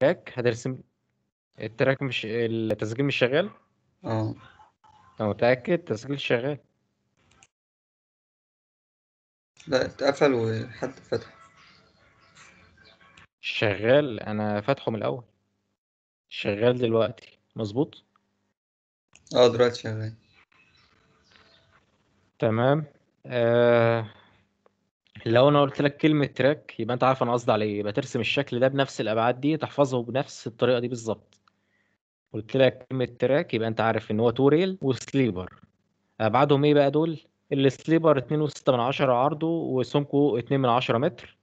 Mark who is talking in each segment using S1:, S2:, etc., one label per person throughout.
S1: تراك هترسم التراك مش التسجيل مش شغال؟
S2: آه.
S1: أنا متأكد التسجيل شغال.
S2: لا اتقفل وحد فتح.
S1: شغال أنا فاتحه من الأول. شغال دلوقتي. مظبوط؟
S2: آه دلوقتي شغال.
S1: تمام. آه لو أنا قلت لك كلمة track يبقى أنت عارف أنا قصدي على إيه. يبقى ترسم الشكل ده بنفس الأبعاد دي تحفظه بنفس الطريقة دي بالظبط. قلت لك كلمة track يبقى أنت عارف إن هو two rail و sleeper أبعادهم إيه بقى دول؟ ال sleeper 2.6 من عشرة عرضه وسمكه 2 من عشرة متر.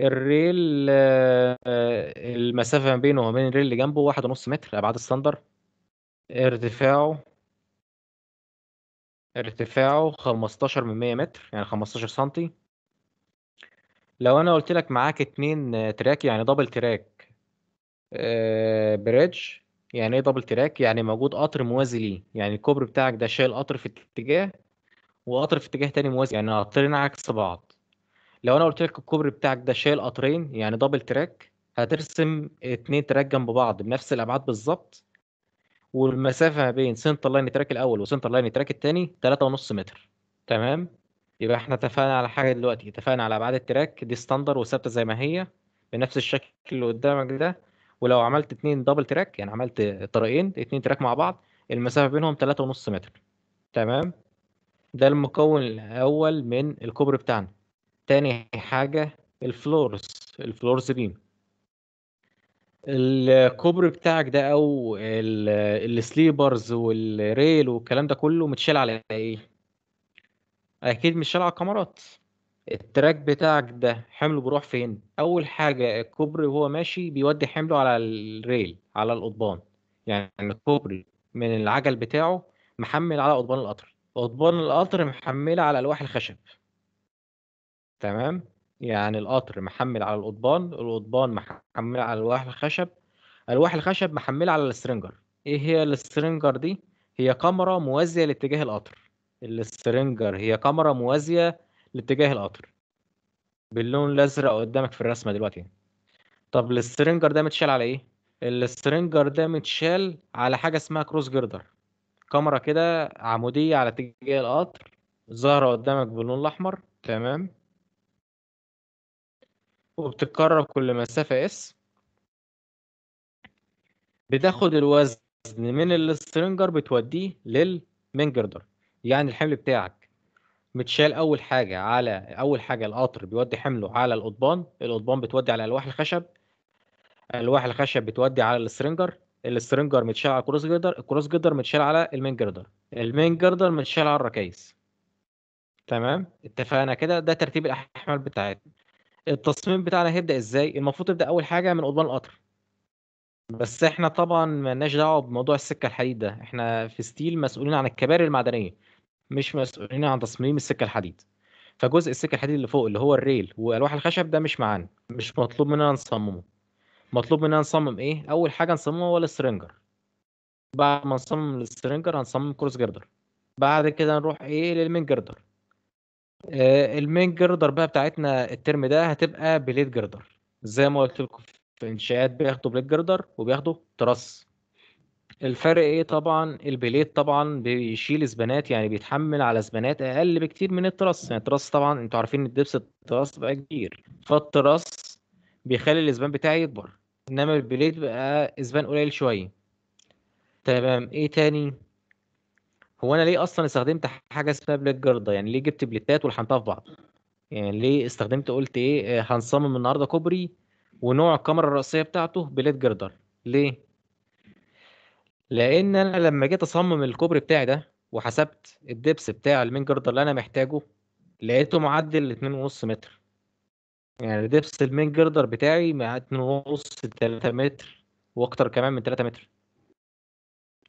S1: ال rail آه، المسافة ما بينه وما بين ال rail اللي جنبه واحد ونص متر أبعاد ال standard ارتفاعه ارتفاعه 15 من 100 متر يعني 15 سنتي. لو أنا قلت لك معاك اتنين track يعني double track bridge يعني إيه double track يعني موجود قطر موازي ليه. يعني الكوبري بتاعك ده شايل قطر في اتجاه وقطر في اتجاه تاني موازي يعني قطرين عكس بعض. لو أنا قلت لك الكوبري بتاعك ده شايل قطرين يعني double track هترسم اتنين track جنب بعض بنفس الأبعاد بالظبط. والمسافة ما بين center line تراك الأول و center line track التاني 3.5 متر. تمام؟ يبقى إحنا اتفقنا على حاجة دلوقتي اتفقنا على أبعاد ال track دي standard وثابتة زي ما هي بنفس الشكل اللي قدامك ده ولو عملت اتنين double track يعني عملت طريقين اتنين track مع بعض المسافة بينهم 3.5 متر. تمام؟ ده المكون الأول من الكوبري بتاعنا. تاني حاجة ال floor ال floor beam. الكوبري بتاعك ده أو ال- ال sleepers وال rail والكلام ده كله متشال على إيه؟ أكيد مش متشال على الكمرات. ال track بتاعك ده حمله بيروح فين؟ أول حاجة الكوبري وهو ماشي بيودي حمله على ال rail على القضبان يعني الكوبري من العجل بتاعه محمل على قضبان القطر. قضبان القطر محملة على ألواح الخشب. تمام؟ يعني القطر محمل على القضبان القضبان محملة على ألواح الخشب ألواح الخشب محملة على ال stringer إيه هي ال stringer دي؟ هي كمرة موازية لاتجاه القطر. ال stringer هي كمرة موازية لاتجاه القطر. باللون الأزرق قدامك في الرسمة دلوقتي. طب ال stringer ده متشال على إيه؟ ال stringer ده متشال على حاجة اسمها cross girder. كمرة كده عمودية على اتجاه القطر ظاهرة قدامك باللون الأحمر تمام؟ وبتتكرر كل مسافة S بتاخد الوزن من ال stringer بتوديه لل main girder يعني الحمل بتاعك متشال أول حاجة على أول حاجة القطر بيودي حمله على القضبان القضبان بتودي على ألواح الخشب ألواح الخشب بتودي على ال stringer ال stringer متشال على ال cross girder ال cross girder متشال على ال main girder ال main girder متشال على الركايز. تمام؟ اتفقنا كده؟ ده ترتيب الأحمال بتاعتنا. التصميم بتاعنا هيبدأ إزاي؟ المفروض تبدأ أول حاجة من قضبان القطر. بس إحنا طبعا مالناش دعوة بموضوع السكة الحديد ده. إحنا في steel مسؤولين عن الكباري المعدنية. مش مسؤولين عن تصميم السكة الحديد. فجزء السكة الحديد اللي فوق اللي هو ال rail وألواح الخشب ده مش معانا مش مطلوب مننا نصممه. مطلوب مننا نصمم إيه؟ أول حاجة نصممه هو ال stringer بعد ما نصمم ال stringer هنصمم cross girder بعد كده نروح إيه لل main girder آه ال main girder بقى بتاعتنا الترم ده هتبقى plate girder زي ما قلت لكم في إنشاءات بياخدوا plate girder وبياخدوا truss الفرق إيه طبعا؟ ال plate طبعا بيشيل span ات يعني بيتحمل على span ات أقل بكتير من ال truss يعني ال truss طبعا أنتوا عارفين إن ال depth ال truss بقى كبير. فال truss بيخلي ال span بتاعي يكبر إنما ال plate بقى span قليل شوية. تمام. إيه تاني؟ هو أنا ليه أصلا استخدمت حاجة اسمها plate girder يعني ليه جبت plate ات ولحمتها في بعض؟ يعني ليه استخدمت قلت إيه هنصمم النهارده كوبري ونوع الكمرة الرئيسية بتاعته plate girder ليه؟ لأن أنا لما جيت أصمم الكوبري بتاعي ده وحسبت ال depth بتاع ال main girder اللي أنا محتاجه لقيته معدي 2.5 متر. يعني دبس المين جردر بتاعي مع 2.5 3 متر وأكتر كمان من 3 متر.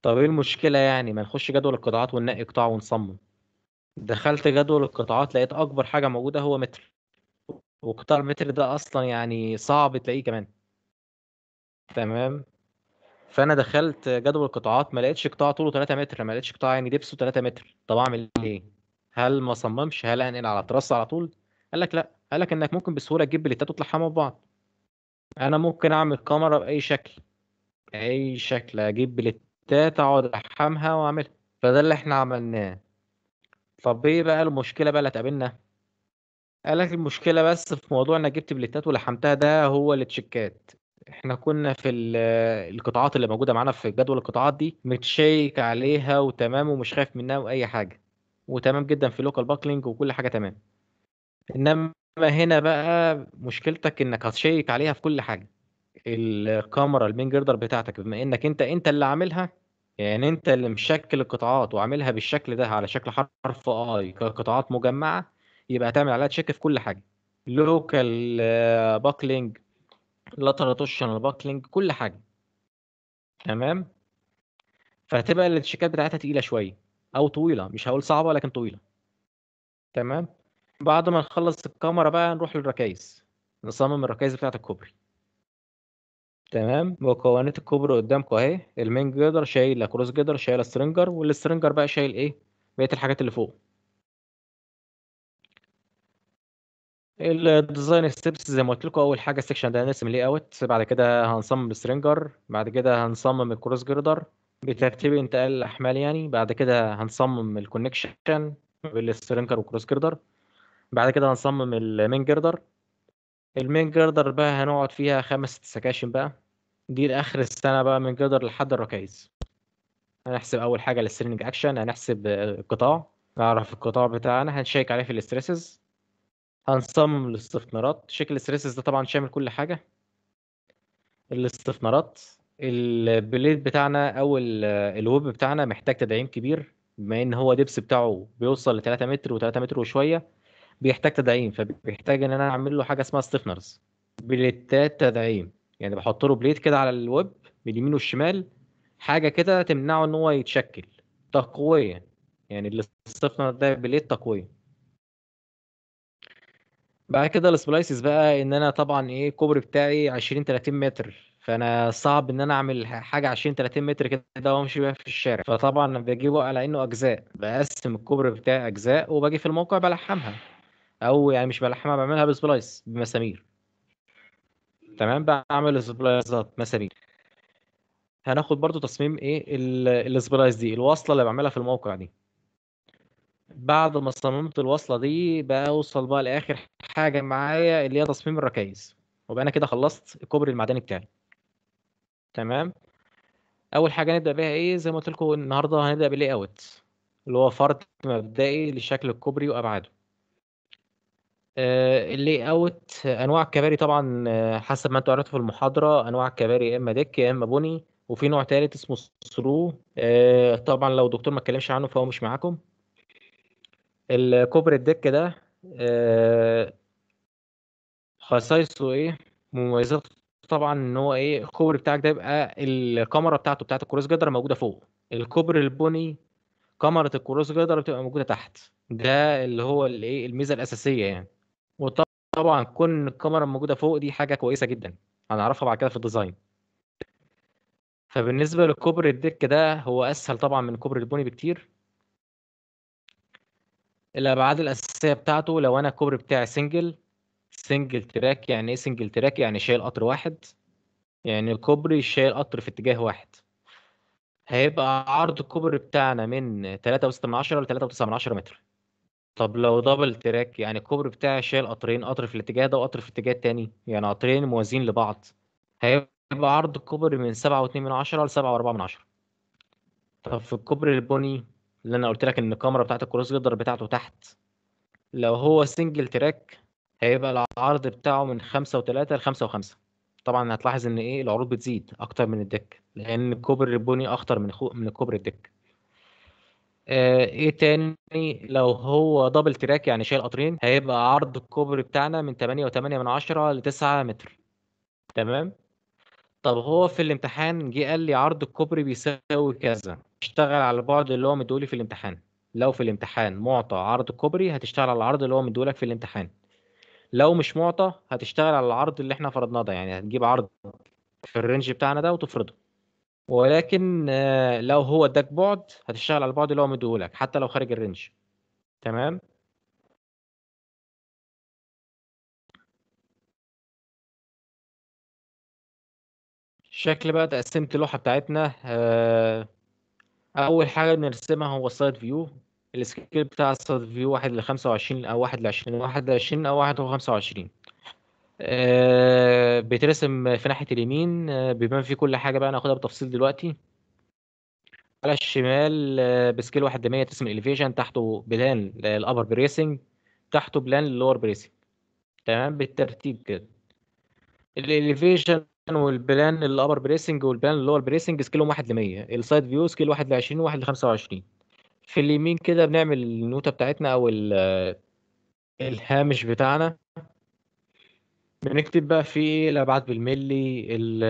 S1: طب إيه المشكلة يعني؟ ما نخش جدول القطاعات وننقي قطاع ونصمم. دخلت جدول القطاعات لقيت أكبر حاجة موجودة هو متر. وقطاع المتر ده أصلا يعني صعب تلاقيه كمان. تمام؟ فأنا دخلت جدول القطاعات ما لقيتش قطاع طوله 3 متر ما لقيتش قطاع يعني دبسه 3 متر. طب أعمل إيه؟ هل ما صممش؟ هل انقل على ترس على طول؟ قال لك لا. قال لك إنك ممكن بسهولة تجيب بليتات وتلحمها بعض. أنا ممكن أعمل كاميرا بأي شكل أي شكل أجيب بلتات أقعد ألحمها وأعملها. فده اللي إحنا عملناه. طب إيه بقى المشكلة بقى اللي هتقابلنا قال لك المشكلة بس في موضوع إنك جبت بلتات ولحمتها ده هو التشيكات. إحنا كنا في ال- القطاعات اللي موجودة معانا في جدول القطاعات دي متشيك عليها وتمام ومش خايف منها وأي حاجة. وتمام جدا في local buckling وكل حاجة تمام. إنما هنا بقى مشكلتك إنك ه check عليها في كل حاجة. الكمرة ال main girder بتاعتك بما إنك أنت أنت اللي عاملها يعني أنت اللي مشكل القطاعات وعاملها بالشكل ده على شكل حرف I كقطاعات مجمعة يبقى هتعمل عليها check في كل حاجة. local buckling lateral torsional buckling كل حاجة. تمام؟ فهتبقى ال check ات بتاعتها تقيلة شوية أو طويلة مش هقول صعبة لكن طويلة. تمام؟ بعد ما نخلص الكمرة بقى نروح للركايز. نصمم الركايز بتاعت الكوبري. تمام؟ مكونات الكوبري قدامكم أهي. ال main girder شايل cross girder شايل stringer وال stringer بقى شايل إيه؟ بقية الحاجات اللي فوق. ال design steps زي ما قلت لكم أول حاجة ال section ده هنرسم layout بعد كده هنصمم ال stringer بعد كده هنصمم ال cross girder بترتيب انتقال الاحمال يعني بعد كده هنصمم ال connection بين ال stringer وال cross girder بعد كده هنصمم ال main girder ال main girder بقى هنقعد فيها خمس section بقى. دي لآخر السنة بقى main girder لحد الركايز هنحسب أول حاجة ال straining action هنحسب القطاع نعرف القطاع بتاعنا هن check عليه في ال stresses. هنصمم ال stiffener ات. شكل ال stresses ده طبعا شامل كل حاجة. ال stiffener ات. ال plate بتاعنا أو ال- الويب بتاعنا محتاج تدعيم كبير بما إن هو depth بتاعه بيوصل ل 3 متر و3 متر وشوية بيحتاج تدعيم. فبيحتاج إن أنا أعمل له حاجة اسمها stiffeners plate ات تدعيم. يعني بحط له plate كده على الويب باليمين والشمال حاجة كده تمنعه إن هو يتشكل تقويه يعني ال stiffener ده plate تقويه بعد كده ال splices بقى إن أنا طبعا إيه الكوبري بتاعي 20 30 متر فأنا صعب إن أنا أعمل حاجة 20 30 متر كده وأمشي بيها في الشارع. فطبعا بجيبه على إنه أجزاء بقسم الكوبري بتاعي أجزاء وباجي في الموقع بلحمها. أو يعني مش بلحمها بعملها ب splice بمسامير. تمام؟ بعمل splice ات مسامير. هناخد برضو تصميم إيه ال- ال splice دي الوصلة اللي بعملها في الموقع دي. بعد ما صممت الوصلة دي بوصل بقى لآخر حاجة معايا اللي هي تصميم الركايز. وبقى أنا كده خلصت الكوبري المعدني بتاعي. تمام؟ أول حاجة نبدا بيها إيه؟ زي ما قلت لكم النهارده هنبدأ بال layout اللي هو فرض مبدئي لشكل الكوبري وأبعاده. آه، ال layout أنواع الكباري طبعا آه، حسب ما أنتوا قريتوا في المحاضرة أنواع الكباري يا إما deck يا إما pony وفي نوع تالت اسمه ثرو آه، طبعا لو الدكتور ما اتكلمش عنه فهو مش معاكم. الكوبري الديك ده آه، خصائصه إيه؟ مميزاته طبعا إن هو إيه الكوبري بتاعك ده يبقى الكاميرا بتاعته بتاعت الكروس جدر موجودة فوق. الكوبري البني كاميرا الكروس جدر بتبقى موجودة تحت. ده اللي هو الايه الميزة الأساسية يعني. وطبعا كون الكاميرا موجودة فوق دي حاجة كويسة جدا. هنعرفها بعد كده في ال design. فبالنسبة للكوبري ال deck ده هو أسهل طبعا من الكوبري ال pony بكتير. الأبعاد الأساسية بتاعته لو أنا الكوبري بتاعي single single track يعني إيه single track يعني شايل قطر واحد. يعني الكوبري شايل قطر في اتجاه واحد. هيبقى عرض الكوبري بتاعنا من 3.6 من عشرة ل 3.9 من عشرة متر. طب لو double track يعني الكوبري بتاعي شايل قطرين قطر في الاتجاه ده وقطر في الاتجاه التاني. يعني قطرين موازين لبعض. هيبقى عرض الكوبري من 7.2 من عشرة ل 7.4 من عشرة. طب في الكوبري ال pony اللي أنا قلت لك إن الكاميرا بتاعت ال cross girder بتاعته تحت. لو هو single track هيبقى العرض بتاعه من 5.3 ل 5.5 طبعا هتلاحظ إن إيه العروض بتزيد أكتر من ال deck لأن الكوبري ال pony أخطر من خو... من الكوبري ال deck. آه إيه تاني؟ لو هو double track يعني شايل قطرين هيبقى عرض الكوبري بتاعنا من 8.8 من عشرة ل 9 متر. تمام؟ طب هو في الامتحان جه قال لي عرض الكوبري بيساوي كذا. اشتغل على البعد اللي هو مديهولي في الامتحان. لو في الامتحان معطى عرض الكوبري هتشتغل على العرض اللي هو مديهولك في الامتحان. لو مش معطى هتشتغل على العرض اللي إحنا فرضناه ده يعني هتجيب عرض في ال range بتاعنا ده وتفرضه. ولكن آه، لو هو اداك بعد هتشتغل على البعد اللي هو مديهولك حتى لو خارج ال range. تمام؟ شكل بقى تقسيمة اللوحة بتاعتنا أول حاجة بنرسمها هو ال side view ال scale بتاع ال side view واحد لخمسة وعشرين أو واحد لعشرين واحد لعشرين أو واحد وخمسة وعشرين. آه، بيترسم في ناحية اليمين. آه، بيبان فيه كل حاجة بقى ناخدها بالتفصيل دلوقتي. على الشمال آه، ب scale واحد لمية ترسم ال elevation تحته plan ال upper bracing تحته plan ال lower bracing تمام؟ بالترتيب كده. الإليفيشن والبلان الأبر بريسنج والبلان اللور بريسنج سكيلهم واحد لمية. ال side view scale واحد لعشرين وواحد لخمسة وعشرين. في اليمين كده بنعمل النوتة بتاعتنا ال- الهامش بتاعنا. بنكتب بقى فيه الأبعاد بالملي ال-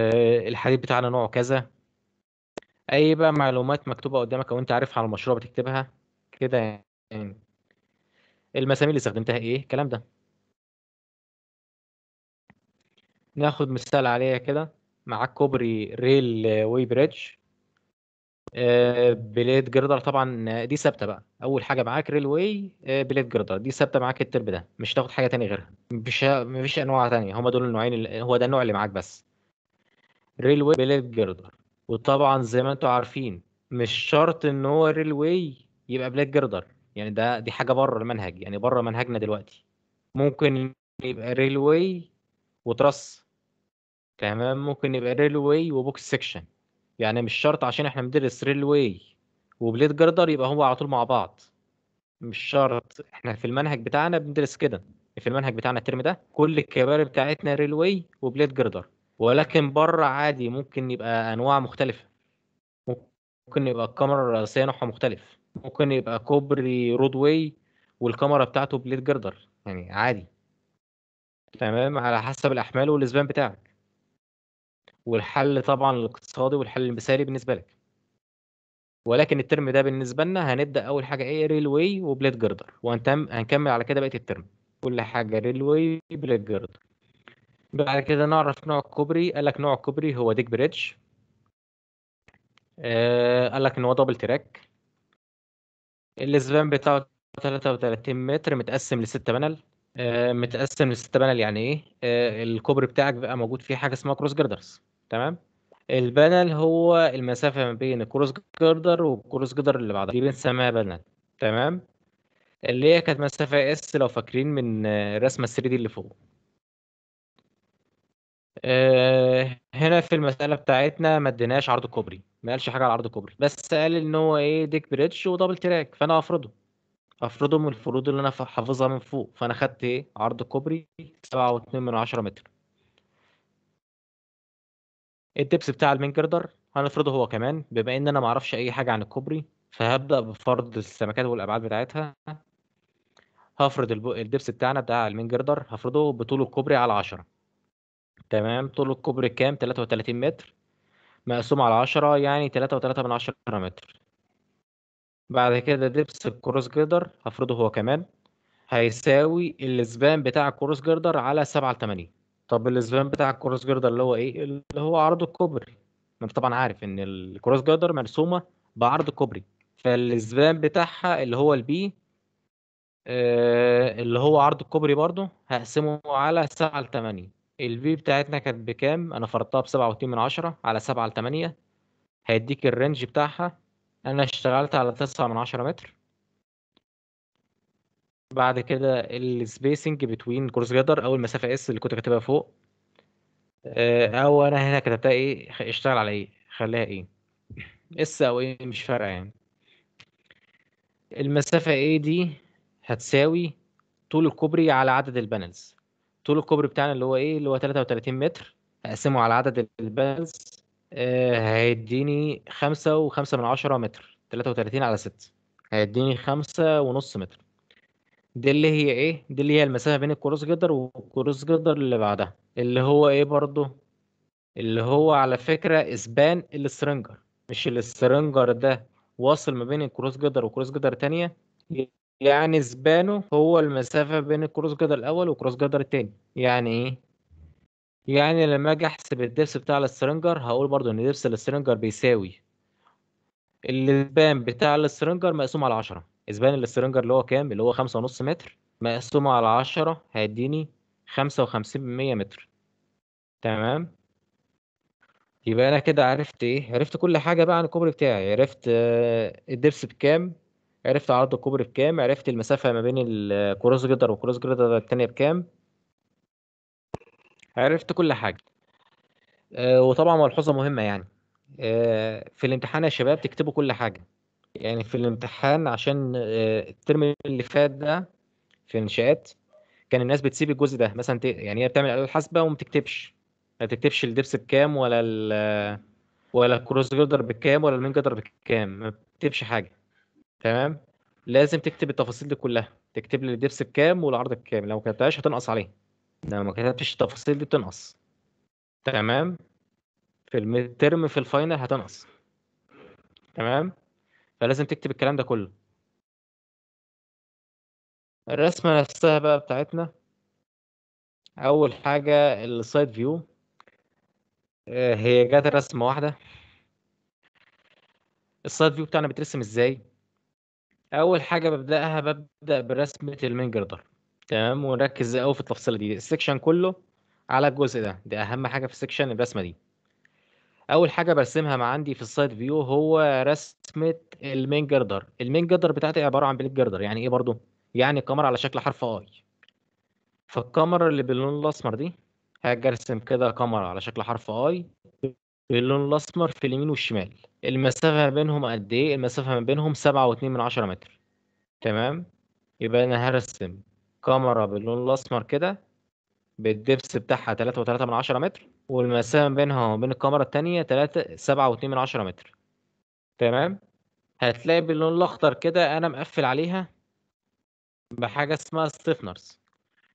S1: الحديد بتاعنا نوعه كذا. أي بقى معلومات مكتوبة قدامك أو أنت عارفها على المشروع بتكتبها. كده يعني. المسامير اللي استخدمتها إيه؟ الكلام ده. ناخد مثال عليها كده. معاك كوبري railway bridge. آه، plate girder طبعا دي ثابتة بقى. أول حاجة معاك railway آه، plate girder دي ثابتة معاك ال term ده. مش هتاخد حاجة تاني غيرها. مفيش مفيش أنواع تانية. هما دول النوعين هو ده النوع اللي معاك بس. railway plate girder وطبعا زي ما أنتوا عارفين مش شرط إن هو railway يبقى plate girder يعني ده دي حاجة بره المنهج. يعني بره منهجنا دلوقتي. ممكن يبقى railway و truss تمام؟ ممكن يبقى railway و box section يعني مش شرط عشان إحنا بندرس railway و plate girder يبقى هو على طول مع بعض. مش شرط. إحنا في المنهج بتاعنا بندرس كده. في المنهج بتاعنا ال term ده كل الكباري بتاعتنا railway و plate girder ولكن بره عادي ممكن يبقى انواع مختلفة. ممكن يبقى الكاميرا الرئيسية نوعها مختلف. ممكن يبقى كوبري roadway والكاميرا بتاعته plate girder يعني عادي. تمام؟ على حسب الأحمال وال span بتاعك. والحل طبعا الاقتصادي والحل المثالي بالنسبة لك. ولكن ال term ده بالنسبة لنا هنبدأ أول حاجة إيه؟ railway و plate girder وهنكمل على كده بقية ال term. كل حاجة railway plate girder بعد كده نعرف نوع الكوبري. قال لك نوع الكوبري هو deck bridge آه قال لك إن هو double track ال span بتاعه 33 متر متقسم لستة panel. آه متقسم لستة panel يعني إيه؟ آه الكوبري بتاعك بقى موجود فيه حاجة اسمها cross girders تمام؟ ال panel هو المسافة ما بين ال cross girder وال cross girder اللي بعدها. دي بنسميها panel تمام؟ اللي هي كانت مسافة S لو فاكرين من الرسمة 3D اللي فوق. آه، هنا في المسألة بتاعتنا ما اديناش عرض كوبري ما قالش حاجة على عرض كوبري بس قال إن هو إيه deck bridge و double track فأنا أفرضه. أفرضه من الفروض اللي أنا حافظها من فوق. فأنا خدت إيه عرض كوبري سبعة واتنين من عشرة متر. ال depth بتاع ال main girder هنفرضه هو كمان بما إن أنا ما أعرفش أي حاجة عن الكوبري فهبدأ بفرض السمكات والأبعاد بتاعتها. هفرض ال depth بتاعنا بتاع ال main girder هفرضه بطول الكوبري على 10 تمام؟ طول الكوبري كام؟ 33 متر. مقسوم على 10 يعني 3.3 من 10 متر. بعد كده depth ال cross girder هفرضه هو كمان هيساوي ال span بتاع ال cross girder على 7 ل 80 طب ال span بتاع ال cross girder اللي هو إيه؟ اللي هو عرض الكوبري. ما انت طبعا عارف إن ال cross girder مرسومة بعرض الكوبري فال span بتاعها اللي هو ال B آه، اللي هو عرض الكوبري برضو هقسمه على 7 ل 8 ال B بتاعتنا كانت بكام؟ أنا فرضتها ب 7.2 من عشرة على 7 ل 8 هيديك ال range بتاعها. أنا اشتغلت على 9 من 10 متر. بعد كده ال spacing between cross girder أو المسافة S اللي كنت كاتبها فوق. آه، أو أنا هنا كتبتها A؟ اشتغل على إيه؟ خليها إيه؟ S أو A؟ مش فارقة يعني. المسافة A دي هتساوي طول الكوبري على عدد ال panels. طول الكوبري بتاعنا اللي هو إيه؟ اللي هو 33 متر اقسمه على عدد ال panels. آه هيديني خمسة وخمسة من عشرة متر 33 على ستة. هيديني خمسة ونص متر. دي اللي هي إيه؟ دي اللي هي المسافة بين ال cross girder وال cross girder اللي بعدها اللي هو إيه برضو؟ اللي هو على فكرة span ال stringer مش ال stringer ده واصل ما بين ال cross girder و cross girder تانية؟ يعني span ه هو المسافة بين ال cross girder الأول وال cross girder التاني. يعني إيه؟ يعني لما أجي أحسب ال depth بتاع ال stringer هقول برضو إن depth ال stringer بيساوي. ال span بتاع ال stringer مقسوم على 10 span ال stringer اللي هو كام؟ اللي هو خمسة ونص متر. مقسوم على 10 هيديني خمسة وخمسين مية متر. تمام؟ يبقى أنا كده عرفت إيه؟ عرفت كل حاجة بقى عن الكوبري بتاعي. عرفت آه، ال depth بكام؟ عرفت عرض الكوبري بكام؟ عرفت المسافة ما بين ال cross girder وال cross girder التانية بكام؟ عرفت كل حاجة. آه، وطبعا ملحوظة مهمة يعني. آه، في الامتحان يا شباب تكتبوا كل حاجة. يعني في الامتحان عشان آه، ال term اللي فات ده في الانشاءات كان الناس بتسيب الجزء ده. مثلا يعني هي بتعمل آلة حاسبة وما تكتبش ما تكتبش ال depth بكام ولا ال ولا ال cross girder بكام ولا ال main girder بكام. ما بتكتبش حاجة. تمام؟ لازم تكتب التفاصيل دي كلها. تكتب لي ال depth بكام والعرض بكام. لو ما كتبتهاش هتنقص عليه لو ما كتبتش التفاصيل دي بتنقص. تمام؟ في ال mid term في ال final هتنقص. تمام؟ فلازم تكتب الكلام ده كله. الرسمة نفسها بقى بتاعتنا. أول حاجة ال side view هي جات رسمة واحدة. ال side view بتاعنا بيترسم إزاي؟ أول حاجة ببدأها ببدأ برسمة ال main girder. تمام؟ ونركز قوي في التفصيلة دي. ال section كله على الجزء ده. دي أهم حاجة في ال section الرسمة دي. أول حاجة برسمها مع عندي في ال side view هو رسمة ال main girder. ال main girder بتاعتي عبارة عن plate girder. يعني إيه برضو؟ يعني كمرة على شكل حرف I فالكمرة اللي باللون الأسمر دي هاجي أرسم كده كمرة على شكل حرف I باللون الأسمر في اليمين والشمال. المسافة ما بينهم قد إيه؟ المسافة ما بينهم سبعة واتنين من عشرة متر. تمام؟ يبقى أنا هرسم كمرة باللون الأسمر كده بال depth بتاعها تلاتة وتلاتة من عشرة متر والمسافة بينها وبين الكمرة التانية تلاتة سبعة واتنين من عشرة متر. تمام؟ هتلاقي باللون الأخضر كده أنا مقفل عليها بحاجة اسمها stiffeners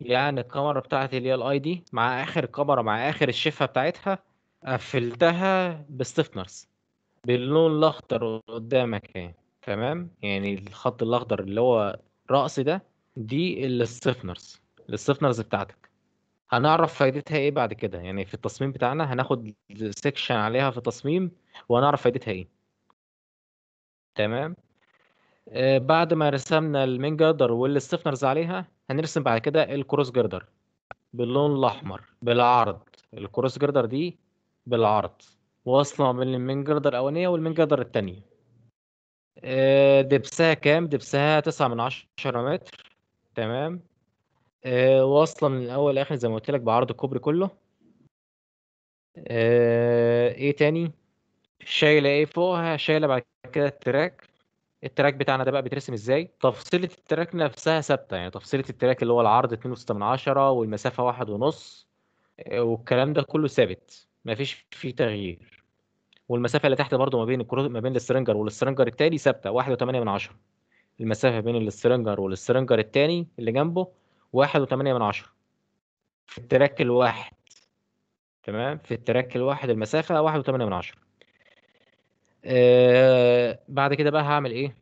S1: يعني الكمرة بتاعتي اللي هي ال I دي مع آخر كمرة مع آخر الشفة بتاعتها قفلتها ب stiffeners باللون الأخضر قدامك اهي تمام؟ يعني الخط الأخضر اللي هو رأس ده دي ال stiffeners ال stiffeners بتاعتك. هنعرف فايدتها إيه بعد كده؟ يعني في التصميم بتاعنا هناخد section عليها في التصميم وهنعرف فايدتها إيه. تمام؟ آه بعد ما رسمنا ال main girder وال stiffeners عليها هنرسم بعد كده ال cross girder باللون الأحمر بالعرض. ال cross girder دي بالعرض. واصلة بين ال main girder الأولانية وال main girder التانية. آه depth ها كام؟ depth ها تسعة من عشرة متر. تمام؟ آه واصلة من الأول لآخر زي ما قلت لك بعرض الكوبري كله. آه إيه تاني؟ شايلة إيه فوقها؟ شايلة بعد كده ال track. ال track بتاعنا ده بقى بيترسم إزاي؟ تفصيلة ال track نفسها ثابتة يعني تفصيلة ال track اللي هو العرض 2.6 من عشرة والمسافة واحد ونص آه، والكلام ده كله ثابت. مفيش فيه تغيير. والمسافة اللي تحت برضو ما بين ال cro... ما بين ال stringer وال stringer التاني ثابتة واحد وتمانية من عشرة. المسافة بين ال stringer وال stringer التاني اللي جنبه واحد وتمانية من عشرة. في ال track الواحد تمام؟ في ال track الواحد المسافة واحد وتمانية من عشرة. آه بعد كده بقى هعمل إيه؟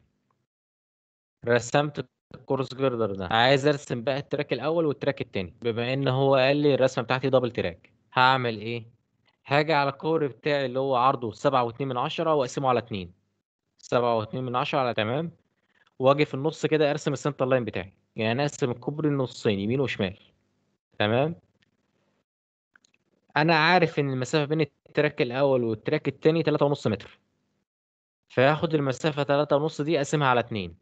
S1: رسمت ال cross girder ده. عايز أرسم بقى ال track الأول وال track التاني. بما إن هو قال لي الرسمة بتاعتي double track هعمل إيه؟ هاجي على الكوبري بتاعي اللي هو عرضه سبعة واتنين من عشرة وأقسمه على اتنين. سبعة واتنين من عشرة على تمام؟ واجي في النص كده أرسم ال center line بتاعي. يعني أقسم الكوبري نصين يمين وشمال. تمام؟ أنا عارف إن المسافة بين ال track الأول وال track تلاتة ونص متر. فهاخد المسافة تلاتة ونص دي أقسمها على اتنين.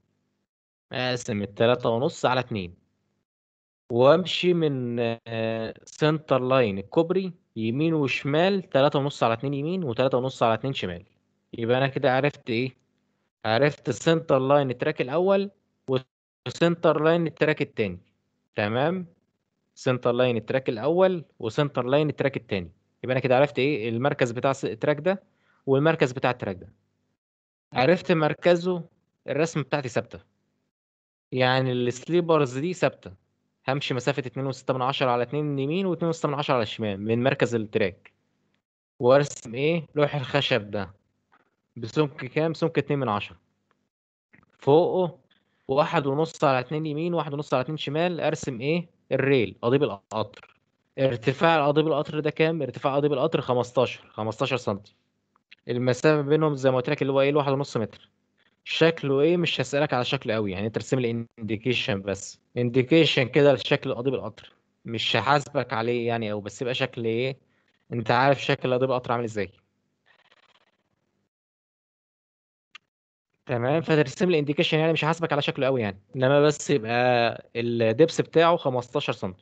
S1: أقسم التلاتة ونص على اتنين. وأمشي من آه، center line الكوبري يمين وشمال تلاتة ونص على اتنين يمين وتلاتة ونص على اتنين شمال. يبقى أنا كده عرفت إيه؟ عرفت سنتر لاين التراك الأول وسنتر لاين التراك التاني تمام؟ سنتر لاين التراك الأول وسنتر لاين التراك التاني. يبقى أنا كده عرفت إيه؟ المركز بتاع ال track ده والمركز بتاع ال track ده. عرفت مركزه الرسم بتاعتي ثابتة. يعني ال sleepers دي ثابتة. همشي من عشرة على اتنين يمين واتنين وستة من عشرة على الشمال من مركز ال track وارسم إيه؟ لوح الخشب ده. بسمك كام؟ سمك اتنين من عشرة. فوقه واحد ونص على اتنين يمين واحد ونص على اتنين شمال أرسم إيه؟ ال rail قضيب القطر. ارتفاع قضيب القطر ده كام؟ ارتفاع قضيب القطر خمستاشر خمستاشر سنتي. المسافة بينهم زي ما قلت لك اللي هو إيه؟ الواحد ونص متر. شكله إيه؟ مش هسألك على شكله قوي يعني ترسم لي indication بس. indication كده لشكل قضيب القطر. مش هحاسبك عليه يعني أو بس يبقى شكل إيه؟ أنت عارف شكل قضيب القطر عامل إزاي. تمام. فترسم لي indication يعني مش هحاسبك على شكله قوي يعني. انما بس يبقى ال depth بتاعه 15 سم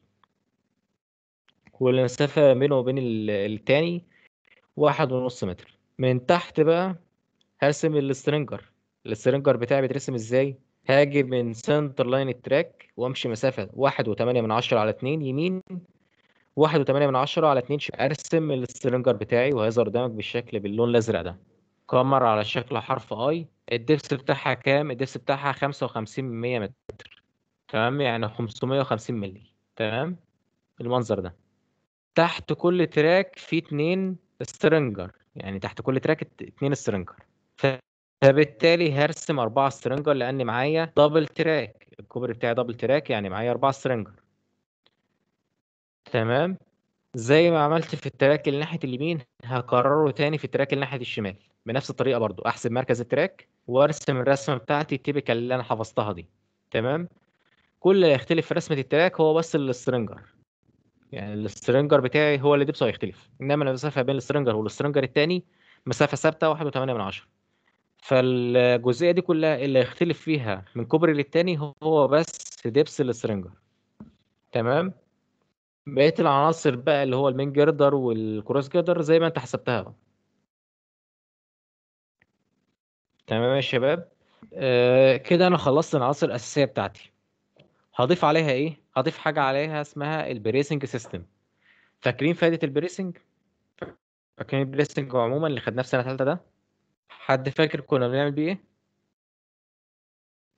S1: والمسافة بينه وبين ال- التاني واحد ونص متر. من تحت بقى هرسم ال stringer ال stringer بتاعي بيترسم إزاي؟ هاجي من center line ال track وامشي مسافة واحد وتمانية من عشرة على اتنين يمين واحد وتمانية من عشرة على اتنين شمال. أرسم ال stringer بتاعي وهيظهر قدامك بالشكل باللون الأزرق ده. كمر على شكل حرف I ال depth بتاعها كام؟ ال depth بتاعها خمسة وخمسين من مية متر. تمام؟ يعني خمسمية وخمسين ملي تمام؟ المنظر ده. تحت كل track في اتنين stringer يعني تحت كل track ات- اتنين stringer فبالتالي هرسم أربعة stringer لأن معايا double track الكوبري بتاعي double track يعني معايا أربعة stringer تمام؟ زي ما عملت في ال track اللي ناحية اليمين هكرره تاني في ال track اللي ناحية الشمال. بنفس الطريقة برضو أحسب مركز ال track وأرسم الرسمة بتاعتي ال typical اللي أنا حفظتها دي تمام؟ كل اللي يختلف في رسمة ال track هو بس ال stringer يعني ال stringer بتاعي هو اللي depth ه هيختلف إنما المسافة بين ال stringer وال stringer التاني مسافة ثابتة واحد وتمانية من عشرة. فالجزئية دي كلها اللي هيختلف فيها من كوبري للتاني هو بس depth ال stringer تمام؟ بقية العناصر بقى اللي هو ال main girder وال cross girder زي ما أنت حسبتها بقى. تمام يا شباب؟ آه كده أنا خلصت العناصر الأساسية بتاعتي. هضيف عليها إيه؟ هضيف حاجة عليها اسمها ال bracing system فاكرين فائده ال bracing فاكرين ال bracing عموما اللي خدناه في سنة ثالثه ده؟ حد فاكر كنا بنعمل بيه إيه؟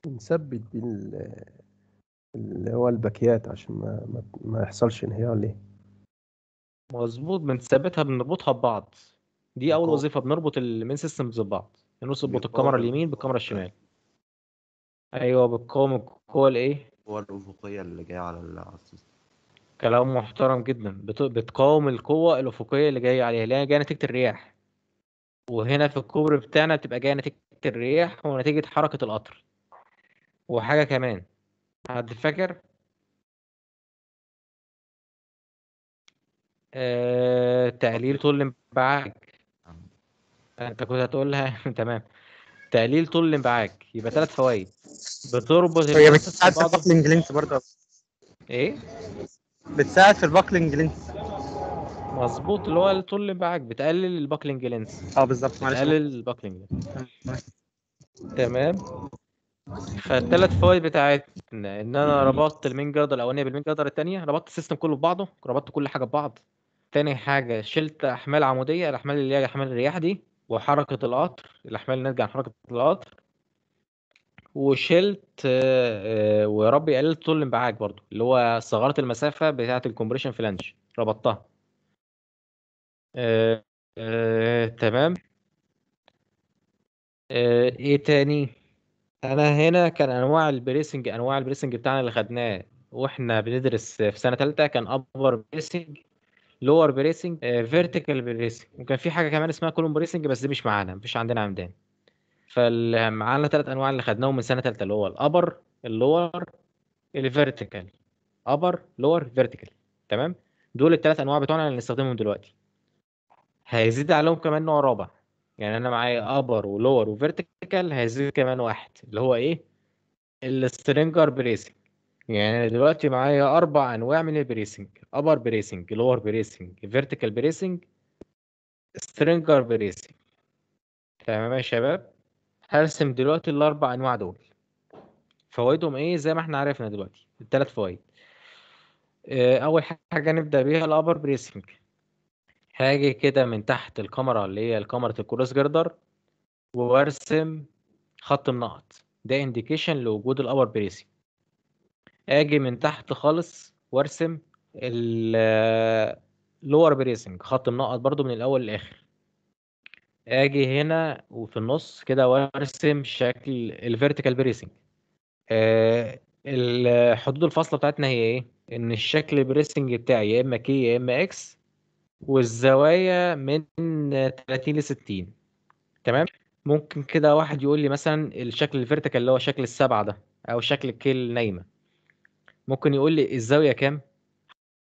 S3: نثبت بيه ال- اللي هو الباكيات عشان ما ما, ما يحصلش انهيار ليه.
S1: مظبوط بنثبتها بنربطها ببعض. دي
S4: أول.
S1: وظيفة بنربط ال main systems ببعض. نربط
S4: الكمرة
S1: اليمين بالكمرة
S4: بتقوم-
S1: الشمال. أيوه بتقاوم القوه الإيه؟
S4: القوة الأفقية اللي ال- على ال system.
S1: كلام محترم جدا. بت... بتقاوم القوة الأفقية اللي جاية عليها اللي هي جاية نتيجه الرياح. وهنا في الكوبري بتاعنا بتبقى جاية نتيجه الرياح ونتيجة حركة القطر. وحاجة كمان. حد فاكر؟ آه... تقليل طول الانبعاج. انت كنت هتقولها تمام. تقليل طول الانبعاج يبقى ثلاث فوائد. بتربط
S5: هي بتساعد في.
S1: ال
S5: buckling length برضه.
S1: إيه؟
S5: بتساعد في ال buckling length.
S1: مظبوط اللي هو طول الانبعاج بتقلل ال buckling
S5: length. آه بالظبط. معلش.
S1: بتقلل ال buckling length. تمام. فالثلاث فوائد بتاعتنا إن أنا ربطت ال main girder الأولانية بال main girder الثانية ربطت ال system كله ببعضه ربطت كل حاجة ببعض. تاني حاجة شلت أحمال عمودية الأحمال اللي هي أحمال الرياح دي. وحركة القطر الأحمال اللي ناتجة عن حركة القطر. وشلت آه، آه، ويا رب قللت طول الانبعاج برضو اللي هو صغرت المسافة بتاعة ال compression flange ربطتها. آه، آه، تمام. آه، إيه تاني؟ أنا هنا كان أنواع ال bracing أنواع ال bracing بتاعنا اللي خدناه وإحنا بندرس في سنة ثالثه كان upper bracing lower bracing vertical bracing وكان في حاجة كمان اسمها column bracing بس دي مش معانا مفيش عندنا عمدان. فمعانا ثلاث أنواع اللي خدناهم من سنة ثالثه اللي هو ال upper ال lower ال vertical upper lower vertical تمام؟ دول الثلاث أنواع بتوعنا اللي نستخدمهم دلوقتي. هيزيد عليهم كمان نوع رابع. يعني أنا معايا upper و lower و vertical هيزيد كمان واحد اللي هو إيه؟ ال stringer bracing يعني أنا دلوقتي معايا أربع أنواع من ال bracing upper bracing lower bracing vertical bracing stringer bracing تمام يا شباب؟ هرسم دلوقتي الأربع أنواع دول. فوائدهم إيه؟ زي ما إحنا عرفنا دلوقتي الثلاث فوائد. آه، أول حاجة نبدأ بيها ال upper bracing هاجي كده من تحت الكمرة اللي هي الكمرة ال cross girder وأرسم خط النقط. ده indication لوجود ال upper bracing آجي من تحت خالص وارسم ال lower bracing خط النقط برضو من الأول للآخر. آجي هنا وفي النص كده وارسم شكل ال vertical bracing آه الحدود الفاصلة بتاعتنا هي إيه؟ إن الشكل ال bracing بتاعي يا إما K يا إما X والزوايا من 30 ل 60 تمام؟ ممكن كده واحد يقول لي مثلا الشكل ال vertical اللي هو شكل السبعة ده أو شكل ال K النايمة ممكن يقول لي الزاوية كام؟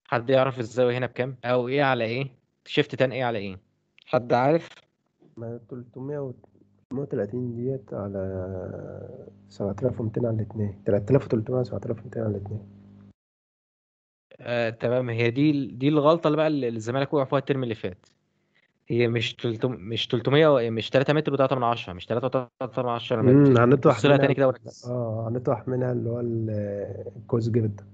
S1: حد يعرف الزاوية هنا بكام؟ أو إيه على إيه؟ shift tan إيه على إيه؟ حد عارف؟
S3: ما 300 و 130 ديت على 7200 على الاتنين 3300 على 7200 على الاتنين
S1: آه تمام. هي دي دي الغلطة اللي بقى اللي زمايلك وقع فيها ال term اللي فات. هي مش 300 مش 300 و- مش 3 متر و3 من 10 مش 3 و3 من 10
S3: امم
S1: متر
S3: هنطرح
S1: بص لها تاني كده
S3: آه هنطرح منها اللي هو ال- ال cross girder.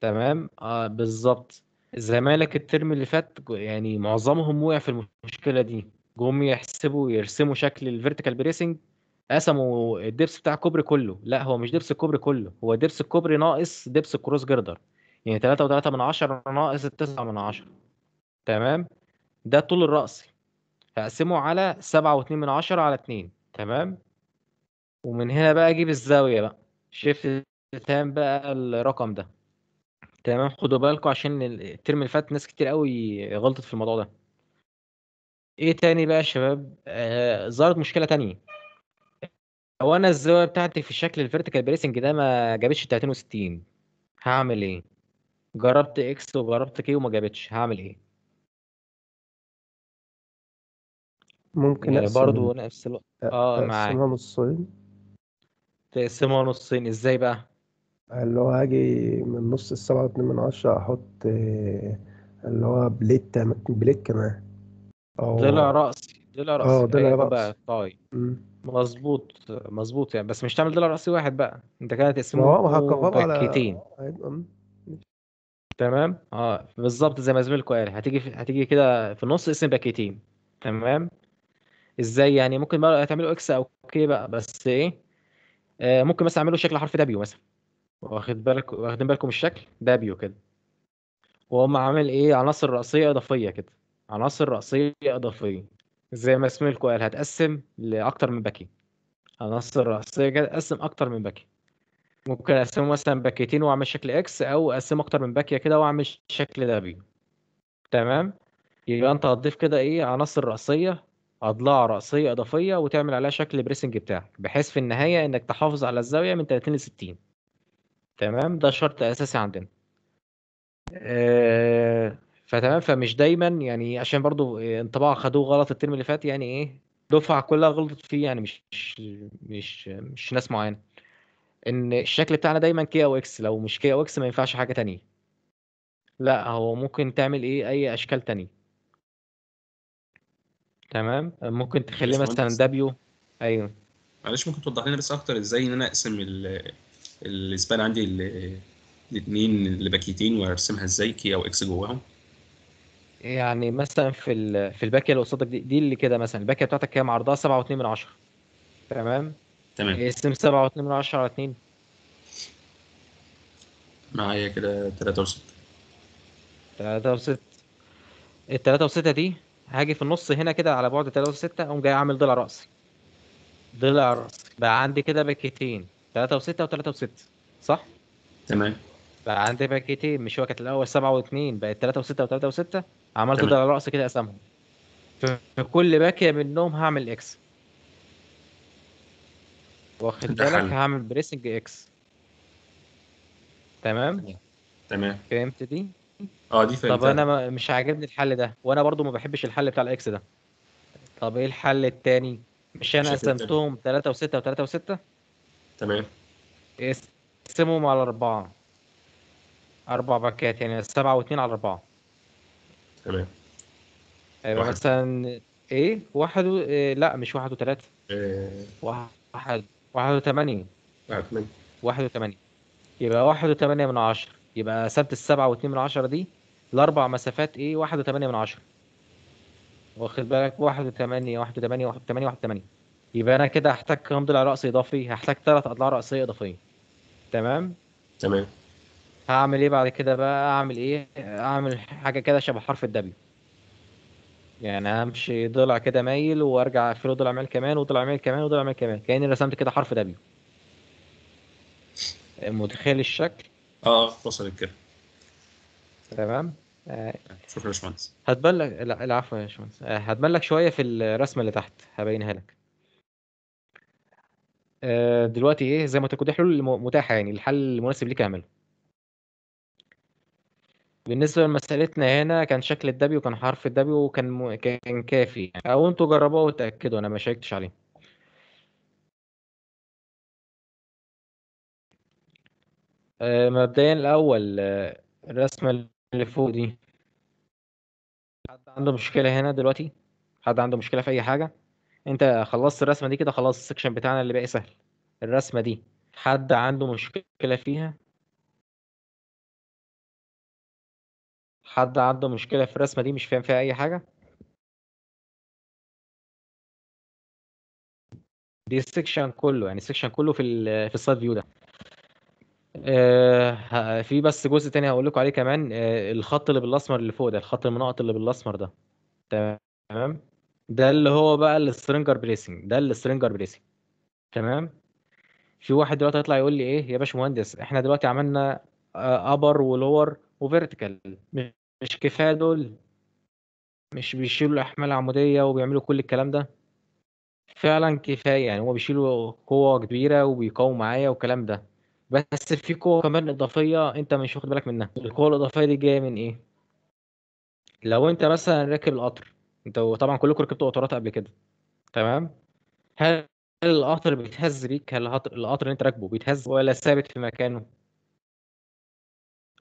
S1: تمام؟ آه بالظبط. زمايلك ال term اللي فات يعني معظمهم وقع في المشكلة دي. جم يحسبوا يرسموا شكل ال vertical bracing قسموا ال depth بتاع الكوبري كله. لا هو مش depth الكوبري كله هو depth الكوبري ناقص depth ال cross girder يعني 3 و3 من 10 ناقص 9 من 10 تمام؟ ده الطول الرأسي هقسمه على 7 و2 من 10 على 2 تمام؟ ومن هنا بقى أجيب الزاوية بقى. shift tan بقى الرقم ده. تمام؟ خدوا بالكم عشان ال term اللي فات ناس كتير قوي غلطت في الموضوع ده. إيه تاني بقى يا شباب؟ آه ظهرت مشكلة تانية. هو أنا الزاوية بتاعتي في الشكل ال vertical bracing ده ما جابتش 30 60 هعمل إيه؟ جربت إكس وجربت كي وما جابتش. هعمل إيه؟
S3: ممكن
S1: يعني
S3: أقسم
S1: برضو نفس الوقت آه معاك.
S3: أقسمها نصين.
S1: تقسمها نصين إزاي بقى؟
S3: اللي هو هاجي من نص السبعة واتنين من عشرة أحط آه، اللي هو بليت بليت كمان. أو
S1: ضلع رأسي ضلع رأسي.
S3: آه ضلع
S1: أيوه
S3: رأس.
S1: بقى طيب. مظبوط مظبوط يعني. بس مش تعمل ضلع رأسي واحد بقى. أنت كده
S3: ما
S1: تقسمه
S3: هو هكفره على
S1: باكيتين.
S3: هيبقى مم.
S1: تمام؟ آه بالظبط زي ما زميلكوا قال. هتيجي في... هتيجي كده في النص اقسم باكيتين. تمام؟ إزاي يعني ممكن بقى تعملوا X أو K بقى بس إيه آه ممكن مثلا اعمله شكل حرف W مثلا. واخد بالك واخدين بالكم الشكل؟ W كده. وهم عامل إيه عناصر رئيسيه إضافية كده. عناصر رئيسيه إضافية. زي ما زميلكوا قال هتقسم لأكتر من باكي عناصر رئيسيه كده تقسم أكتر من باكي ممكن أقسمه مثلا باكيتين وأعمل شكل X أو أقسمه أكتر من باكية كده وأعمل شكل W تمام؟ يبقى أنت هتضيف كده إيه عناصر رئيسيه أضلاع رئيسيه إضافية وتعمل عليها شكل ال bracing بتاعك بحيث في النهاية إنك تحافظ على الزاوية من 30 ل 60 تمام؟ ده شرط أساسي عندنا. آه فتمام؟ فمش دايما يعني عشان برضو انطباع خدوه غلط ال term اللي فات يعني إيه؟ دفعة كلها غلطت فيه يعني مش مش مش ناس معينة. إن الشكل بتاعنا دايما K أو X لو مش K أو X ما ينفعش حاجة تانية. لا هو ممكن تعمل إيه؟ أي أشكال تانية. تمام؟ ممكن تخليه مثلا. W. أيوه.
S6: معلش ممكن توضح لنا بس أكتر إزاي إن أنا أقسم ال- ال span عندي ال- الاثنين لباكيتين وأرسمها إزاي K أو X جواهم؟
S1: يعني مثلا في ال... في الباكيه اللي قصادك دي, دي اللي كده مثلا. الباكيه بتاعتك كام؟ عرضها 7.2 من 10 تمام؟
S6: تمام.
S1: اقسم 7.2 من 10 على 2
S6: معايا كده 3 و6
S1: 3 و6 ال 3 و6 دي؟ هاجي في النص هنا كده على بعد 3 و6 أقوم جاي عامل ضلع رأسي. ضلع رأسي. بقى عندي كده باكيتين 3 و6 و3 و6 صح؟
S6: تمام.
S1: بقى عندي باكيتين مش هو كانت الأول 7 و2 بقت 3 و6 و3 و6 عملت. ضلع رأس كده قسمهم. في كل باكية منهم هعمل X واخد بالك. هعمل bracing X تمام.
S6: تمام.
S1: فهمت دي؟
S6: آه دي
S1: طب
S6: فهمتها
S1: أنا ما مش عاجبني الحل ده وأنا برضو ما بحبش الحل بتاع ال X ده. طب إيه الحل التاني؟ مش
S6: أنا.
S1: قسمتهم 3 و6 و3 و6
S6: تمام.
S1: اقسمهم على أربعة. أربع باكات يعني سبعة واتنين على أربعة.
S6: تمام. واحد.
S1: مثلا إيه؟ واحد و... إيه لا مش واحد وتلاتة.
S6: آه،
S1: واحد واحد وتمانية.
S6: واحد من
S1: واحد وتمانية. يبقى واحد وتمانية من عشرة. يبقى قسمت السبعة واتنين من عشرة دي الأربع مسافات إيه؟ واحد وتمانية من عشرة. واخد بالك؟ واحد وتمانية واحد وتمانية واحد وتمانية واحد وتمانية. يبقى أنا كده هحتاج كام ضلع رأس إضافي هحتاج تلات أضلاع رأسية إضافية. تمام؟
S6: تمام.
S1: هعمل إيه بعد كده بقى؟ أعمل إيه؟ أعمل حاجة كده شبه حرف ال W يعني همشي ضلع كده مايل وأرجع أقفله ضلع مايل كمان وضلع مايل كمان وضلع مايل كمان. كأني رسمت كده حرف W متخيل الشكل؟
S6: آه وصلت كده
S1: تمام؟ آه،
S6: شكرا يا باشمهندس.
S1: هتبان لك لا العفو يا باشمهندس. آه، هتبان لك شوية في الرسمة اللي تحت هبينها لك. آه، دلوقتي إيه زي ما قلت لكم دي حلول متاحة يعني الحل المناسب ليك اعمله. بالنسبة لمسألتنا هنا كان شكل ال W كان حرف ال W كان م... كان كافي. أو أنتوا جربوها وتأكدوا أنا ما شيكتش عليه مبدئيا الأول آه، الرسمة اللي فوق دي. حد عنده مشكلة هنا دلوقتي؟ حد عنده مشكلة في أي حاجة؟ أنت خلصت الرسمة دي كده خلاص ال section بتاعنا اللي باقي سهل. الرسمة دي حد عنده مشكلة فيها؟ حد عنده مشكلة في الرسمة دي؟ مش فاهم فيها أي حاجة؟ دي ال section كله يعني ال section كله في في ال side view ده. آه في بس جزء تاني هقول لكم عليه كمان. آه الخط اللي بالأسمر اللي فوق ده الخط المنقط اللي بالأسمر ده. تمام؟ ده اللي هو بقى ال stringer bracing ده ال stringer bracing تمام؟ في واحد دلوقتي هيطلع يقول لي إيه؟ يا باشمهندس إحنا دلوقتي عملنا upper و lower و vertical مش كفايه دول؟ مش بيشيلوا الأحمال العمودية وبيعملوا كل الكلام ده؟ فعلا كفاية يعني هو بيشيلوا قوة كبيرة وبيقاوموا معايا والكلام ده. بس في قوة كمان إضافية أنت مش واخد بالك منها. القوة الإضافية دي جاية من إيه؟ لو أنت مثلا راكب القطر أنت طبعا كلكم ركبتوا قطارات قبل كده تمام؟ هل القطر بيتهز بيك؟ هل القطر اللي أنت راكبه بيتهز ولا ثابت في مكانه؟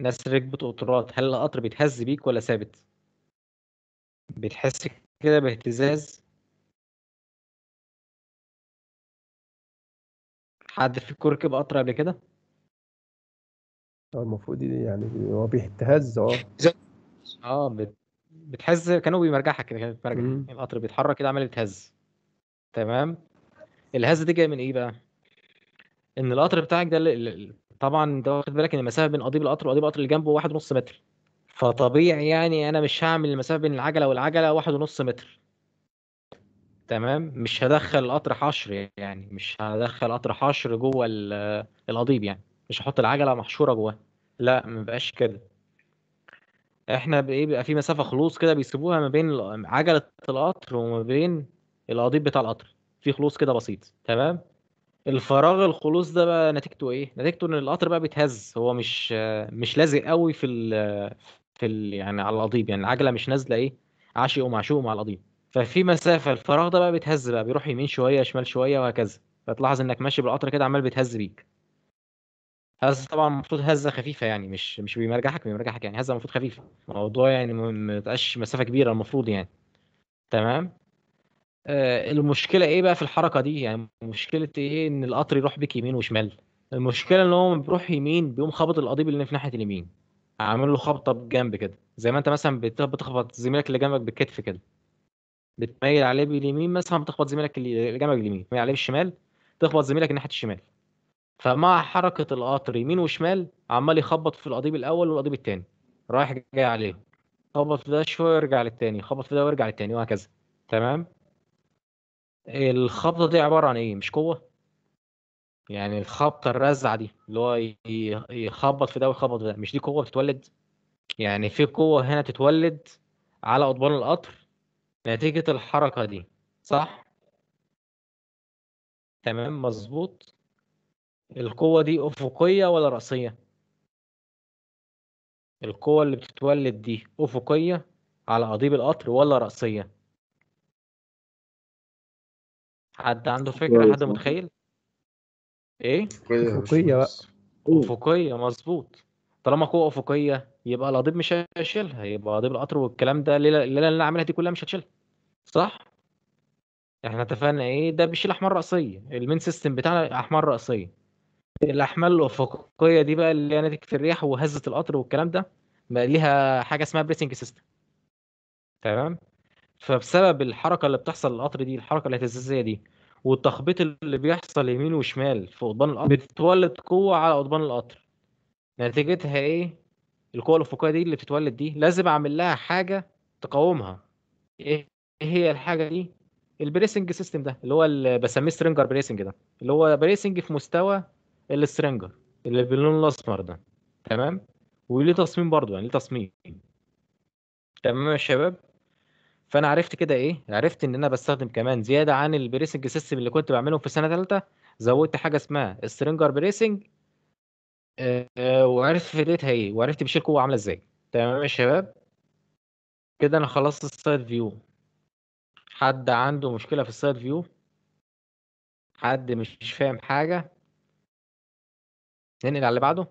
S1: ناس ركبت قطارات هل القطر بيتهز بيك ولا ثابت؟ بتحس كده باهتزاز؟ حد فيكم ركب قطر قبل كده؟
S3: المفروض يعني هو بيهتز آه
S1: آه بت... بتحس كانوا بيمرجحك كده كانت بتمرجح
S3: مم.
S1: القطر بيتحرك كده عمال يتهز. تمام؟ الهز دي جاي من إيه بقى؟ إن القطر بتاعك ده اللي- طبعا أنت واخد بالك إن المسافة بين قضيب القطر وقضيب القطر اللي جنبه واحد ونص متر. فطبيعي يعني أنا مش هعمل المسافة بين العجلة والعجلة واحد ونص متر. تمام؟ مش هدخل القطر حشر يعني مش هدخل قطر حشر جوه ال- القضيب يعني. مش هحط العجلة محشورة جواه. لا ما بقاش كده. إحنا بايه بيبقى في مسافة خلوص كده بيسيبوها ما بين عجلة القطر وما بين القضيب بتاع القطر. في خلوص كده بسيط تمام؟ الفراغ الخلوص ده بقى نتيجته إيه؟ نتيجته ان القطر بقى بيتهز. هو مش مش لازق قوي في ال في ال يعني على القضيب. يعني العجلة مش نازلة إيه عاشق ومعشوق مع القضيب. ففي مسافة الفراغ ده بقى بيتهز بقى بيروح يمين شوية شمال شوية وهكذا. فتلاحظ انك ماشي بالقطر كده عمال بيتهز بيك. هز طبعا المفروض هزة خفيفة يعني مش مش بيمرجحك بيمرجحك يعني هزة المفروض خفيفة. الموضوع يعني ما تبقاش مسافة كبيرة المفروض يعني. تمام؟ آه، المشكلة إيه بقى في الحركة دي؟ يعني مشكلة إيه إن القطر يروح بيك يمين وشمال؟ المشكلة إن هو بيروح يمين بيقوم خابط القضيب اللي في ناحية اليمين. عامل له خبطة بجنب كده. زي ما أنت مثلا بت- بتخبط زميلك اللي جنبك بالكتف كده. بتميل عليه باليمين مثلا بتخبط زميلك اللي جنبك باليمين. تميل عليه بالشمال تخبط زميلك ناحيه الشمال. فمع حركة القطر يمين وشمال عمال يخبط في القضيب الأول والقضيب التاني. رايح جاي عليه خبط في ده شوية ويرجع للتاني خبط في ده ويرجع للتاني وهكذا. تمام؟ الخبطة دي عبارة عن إيه؟ مش قوة؟ يعني الخبطة الرزعه دي اللي هو يخبط في ده ويخبط في ده مش دي قوة بتتولد؟ يعني في قوة هنا تتولد على قضبان القطر نتيجة الحركة دي صح؟ تمام مظبوط. القوة دي أفقية ولا رأسية؟ القوة اللي بتتولد دي أفقية على قضيب القطر ولا رأسية؟ حد عنده فكرة؟ حد متخيل؟ إيه؟
S3: أفقية بقى.
S1: أفقية مظبوط. طالما قوة أفقية يبقى القضيب مش هيشيلها يبقى قضيب القطر والكلام ده الليلة اللي أنا عاملها دي كلها مش هتشيلها صح؟ إحنا اتفقنا إيه؟ ده بيشيل أحمال رأسية. ال main system بتاعنا أحمال رأسية. الأحمال الأفقية دي بقى اللي هي ناتج الرياح وهزة القطر والكلام ده بقى ليها حاجة اسمها bracing system تمام؟ فبسبب الحركة اللي بتحصل للقطر دي الحركة الاهتزازية دي والتخبيط اللي بيحصل يمين وشمال في قضبان القطر بتتولد قوة على قضبان القطر. نتيجتها إيه؟ القوة الأفقية دي اللي بتتولد دي لازم أعمل لها حاجة تقاومها. إيه هي الحاجة دي؟ ال bracing system ده اللي هو بسميه stringer bracing ده اللي هو bracing في مستوى ال stringer اللي باللون الأسمر ده تمام؟ وليه تصميم برضه يعني ليه تصميم. تمام يا شباب؟ فأنا عرفت كده إيه؟ عرفت إن أنا بستخدم كمان زيادة عن ال bracing system اللي كنت بعمله في سنة ثالثه زودت حاجة اسمها stringer bracing آه، وعرفت فائدتها إيه وعرفت بيشيل قوه عاملة إزاي. تمام يا شباب؟ كده أنا خلصت ال side view حد عنده مشكلة في ال side view حد مش فاهم حاجة؟ ننقل على اللي بعده؟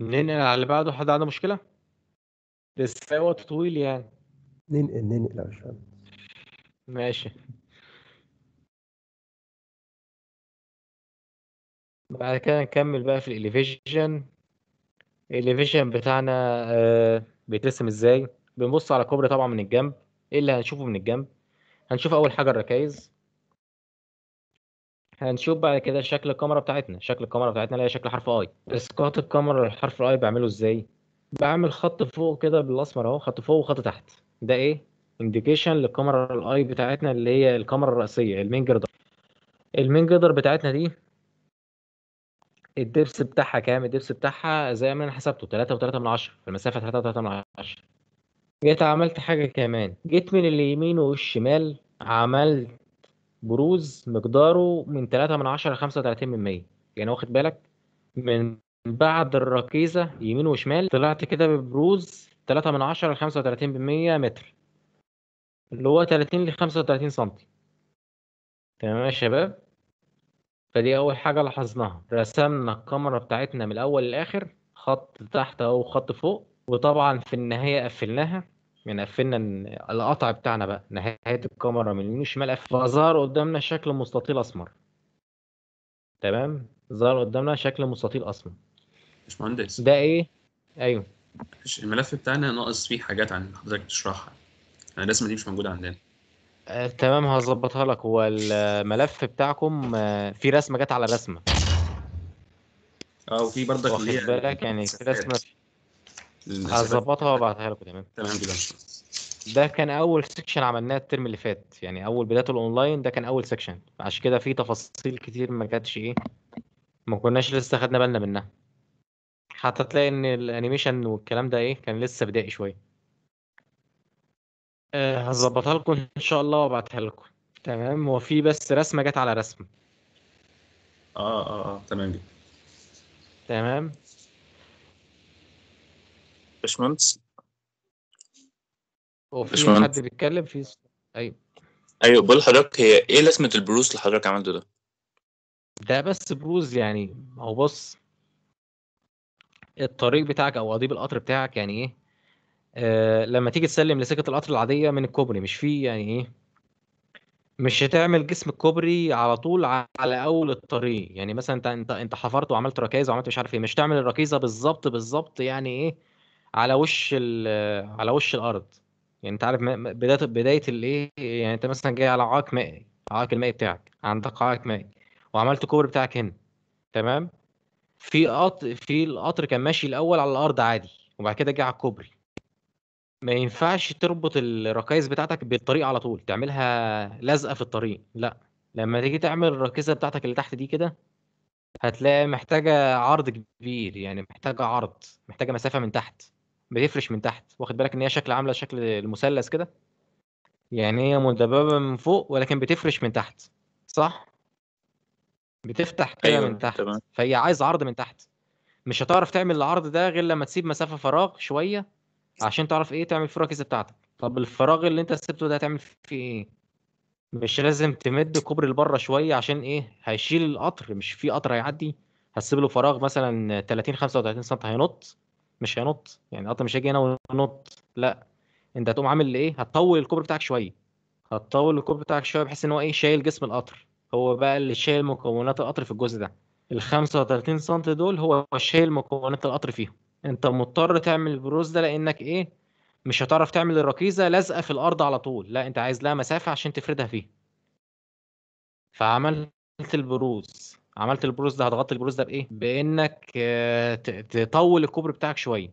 S1: ننقل على اللي بعده حد عنده مشكلة؟ لسه وقت طويل يعني.
S3: ننقل ننقل يا باشمهندس
S1: ماشي. بعد كده نكمل بقى في ال elevation. ال elevation بتاعنا آه، بيترسم إزاي؟ بنبص على كوبري طبعا من الجنب. إيه اللي هنشوفه من الجنب؟ هنشوف أول حاجة الركايز. هنشوف بعد كده شكل الكمرة بتاعتنا شكل الكمرة بتاعتنا اللي هي شكل حرف I إسقاط الكاميرا للحرف ال I بعمله إزاي؟ بعمل خط فوق كده بالأسمر أهو خط فوق وخط تحت. ده إيه؟ indication للكاميرا ال I بتاعتنا اللي هي الكاميرا الرئيسية ال main girder. ال main girder بتاعتنا دي ال depth بتاعها كام؟ ال depth بتاعها زي ما أنا حسبته 3 و3 من 10 في المسافة 3 و3 من 10 جيت عملت حاجة كمان جيت من اليمين والشمال عملت بروز مقداره من 3 من 10 ل 35 من 100 يعني واخد بالك؟ من بعد الركيزة يمين وشمال طلعت كده ببروز 3 من 10 ل 35 من 100 متر. اللي هو 30 ل 35 سنتي. تمام يا شباب؟ فدي أول حاجة لاحظناها. رسمنا الكاميرا بتاعتنا من الأول للآخر خط تحت أو خط فوق. وطبعا في النهاية قفلناها. يعني قفلنا ال- القطع بتاعنا بقى نهاية الكاميرا من اليمين والشمال فظهر قدامنا شكل مستطيل أسمر. تمام؟ ظهر قدامنا شكل مستطيل أسمر.
S6: باشمهندس.
S1: ده إيه؟ أيوه.
S6: الملف بتاعنا ناقص فيه حاجات عن حضرتك تشرحها. يعني الرسمة دي مش موجودة عندنا.
S1: آه، تمام. هظبطها لك. هو الملف بتاعكم آه، في رسمة جت على رسمة.
S6: آه وفي برضك
S1: واخد
S6: اللي هي
S1: بالك؟ يعني في
S6: المسافات.
S1: هظبطها وابعتها لكم تمام؟
S6: تمام كده.
S1: ده كان أول section عملناه الترم اللي فات يعني أول بدايه الاونلاين ده كان أول section عشان كده في تفاصيل كتير ما كانتش إيه ما كناش لسه خدنا بالنا منها. حتى تلاقي إن ال animation والكلام ده إيه كان لسه بدائي شوية. أه هظبطها لكم إن شاء الله وأبعتها لكم. تمام؟ وفي بس رسمة جت على رسمه
S6: آه آه آه تمام جدا.
S1: تمام؟
S7: باشمهندس.
S1: وفي
S7: باشمهندس.
S1: حد بيتكلم في أيوه.
S7: أيوه بقول لحضرتك هي إيه لازمة البروس اللي حضرتك عملته ده؟
S1: ده بس بروز يعني هو بص الطريق بتاعك أو قضيب القطر بتاعك يعني إيه؟ آه لما تيجي تسلم لسكة القطر العادية من الكوبري مش فيه يعني إيه؟ مش هتعمل جسم الكوبري على طول على أول الطريق. يعني مثلا أنت أنت أنت حفرت وعملت ركائز وعملت مش عارف إيه مش تعمل الركيزة بالظبط بالظبط يعني إيه؟ على وش على وش الأرض. يعني أنت عارف بداية بداية الايه يعني أنت مثلا جاي على عائق مائي عائق المائي بتاعك عندك عائق مائي وعملت الكوبري بتاعك هنا تمام؟ في قطر في القطر كان ماشي الأول على الأرض عادي وبعد كده جه على الكوبري. ما ينفعش تربط الركائز بتاعتك بالطريق على طول تعملها لازقة في الطريق لأ. لما تيجي تعمل الركيزة بتاعتك اللي تحت دي كده هتلاقي محتاجة عرض كبير يعني محتاجة عرض محتاجة مسافة من تحت. بتفرش من تحت واخد بالك إن هي شكل عاملة شكل المثلث كده؟ يعني هي مدببة من فوق ولكن بتفرش من تحت صح؟ بتفتح كده
S7: أيوه
S1: من تحت
S7: تمام.
S1: فهي عايز عرض من تحت. مش هتعرف تعمل العرض ده غير لما تسيب مسافة فراغ شوية عشان تعرف إيه تعمل فيه الركيزة بتاعتك. طب الفراغ اللي أنت سبته ده هتعمل فيه إيه؟ مش لازم تمد كوبري لبره شوية عشان إيه؟ هيشيل القطر مش في قطر هيعدي هتسيب له فراغ مثلا 30 35 سم هينط. مش هينط. يعني القطر مش هيجي هنا وينط لا. أنت هتقوم عامل إيه؟ هتطول الكوبري بتاعك شوية. هتطول الكوبري بتاعك شوية بحيث إن هو إيه؟ شايل جسم القطر. هو بقى اللي شايل مكونات القطر في الجزء ده. ال 35 سم دول هو شايل مكونات القطر فيهم. أنت مضطر تعمل البروز ده لأنك إيه؟ مش هتعرف تعمل الركيزة لازقة في الأرض على طول. لا أنت عايز لها مسافة عشان تفردها فيه فعملت البروز. عملت البروز ده هتغطي البروز ده بإيه؟ بإنك آه، تطول الكوبري بتاعك شوية.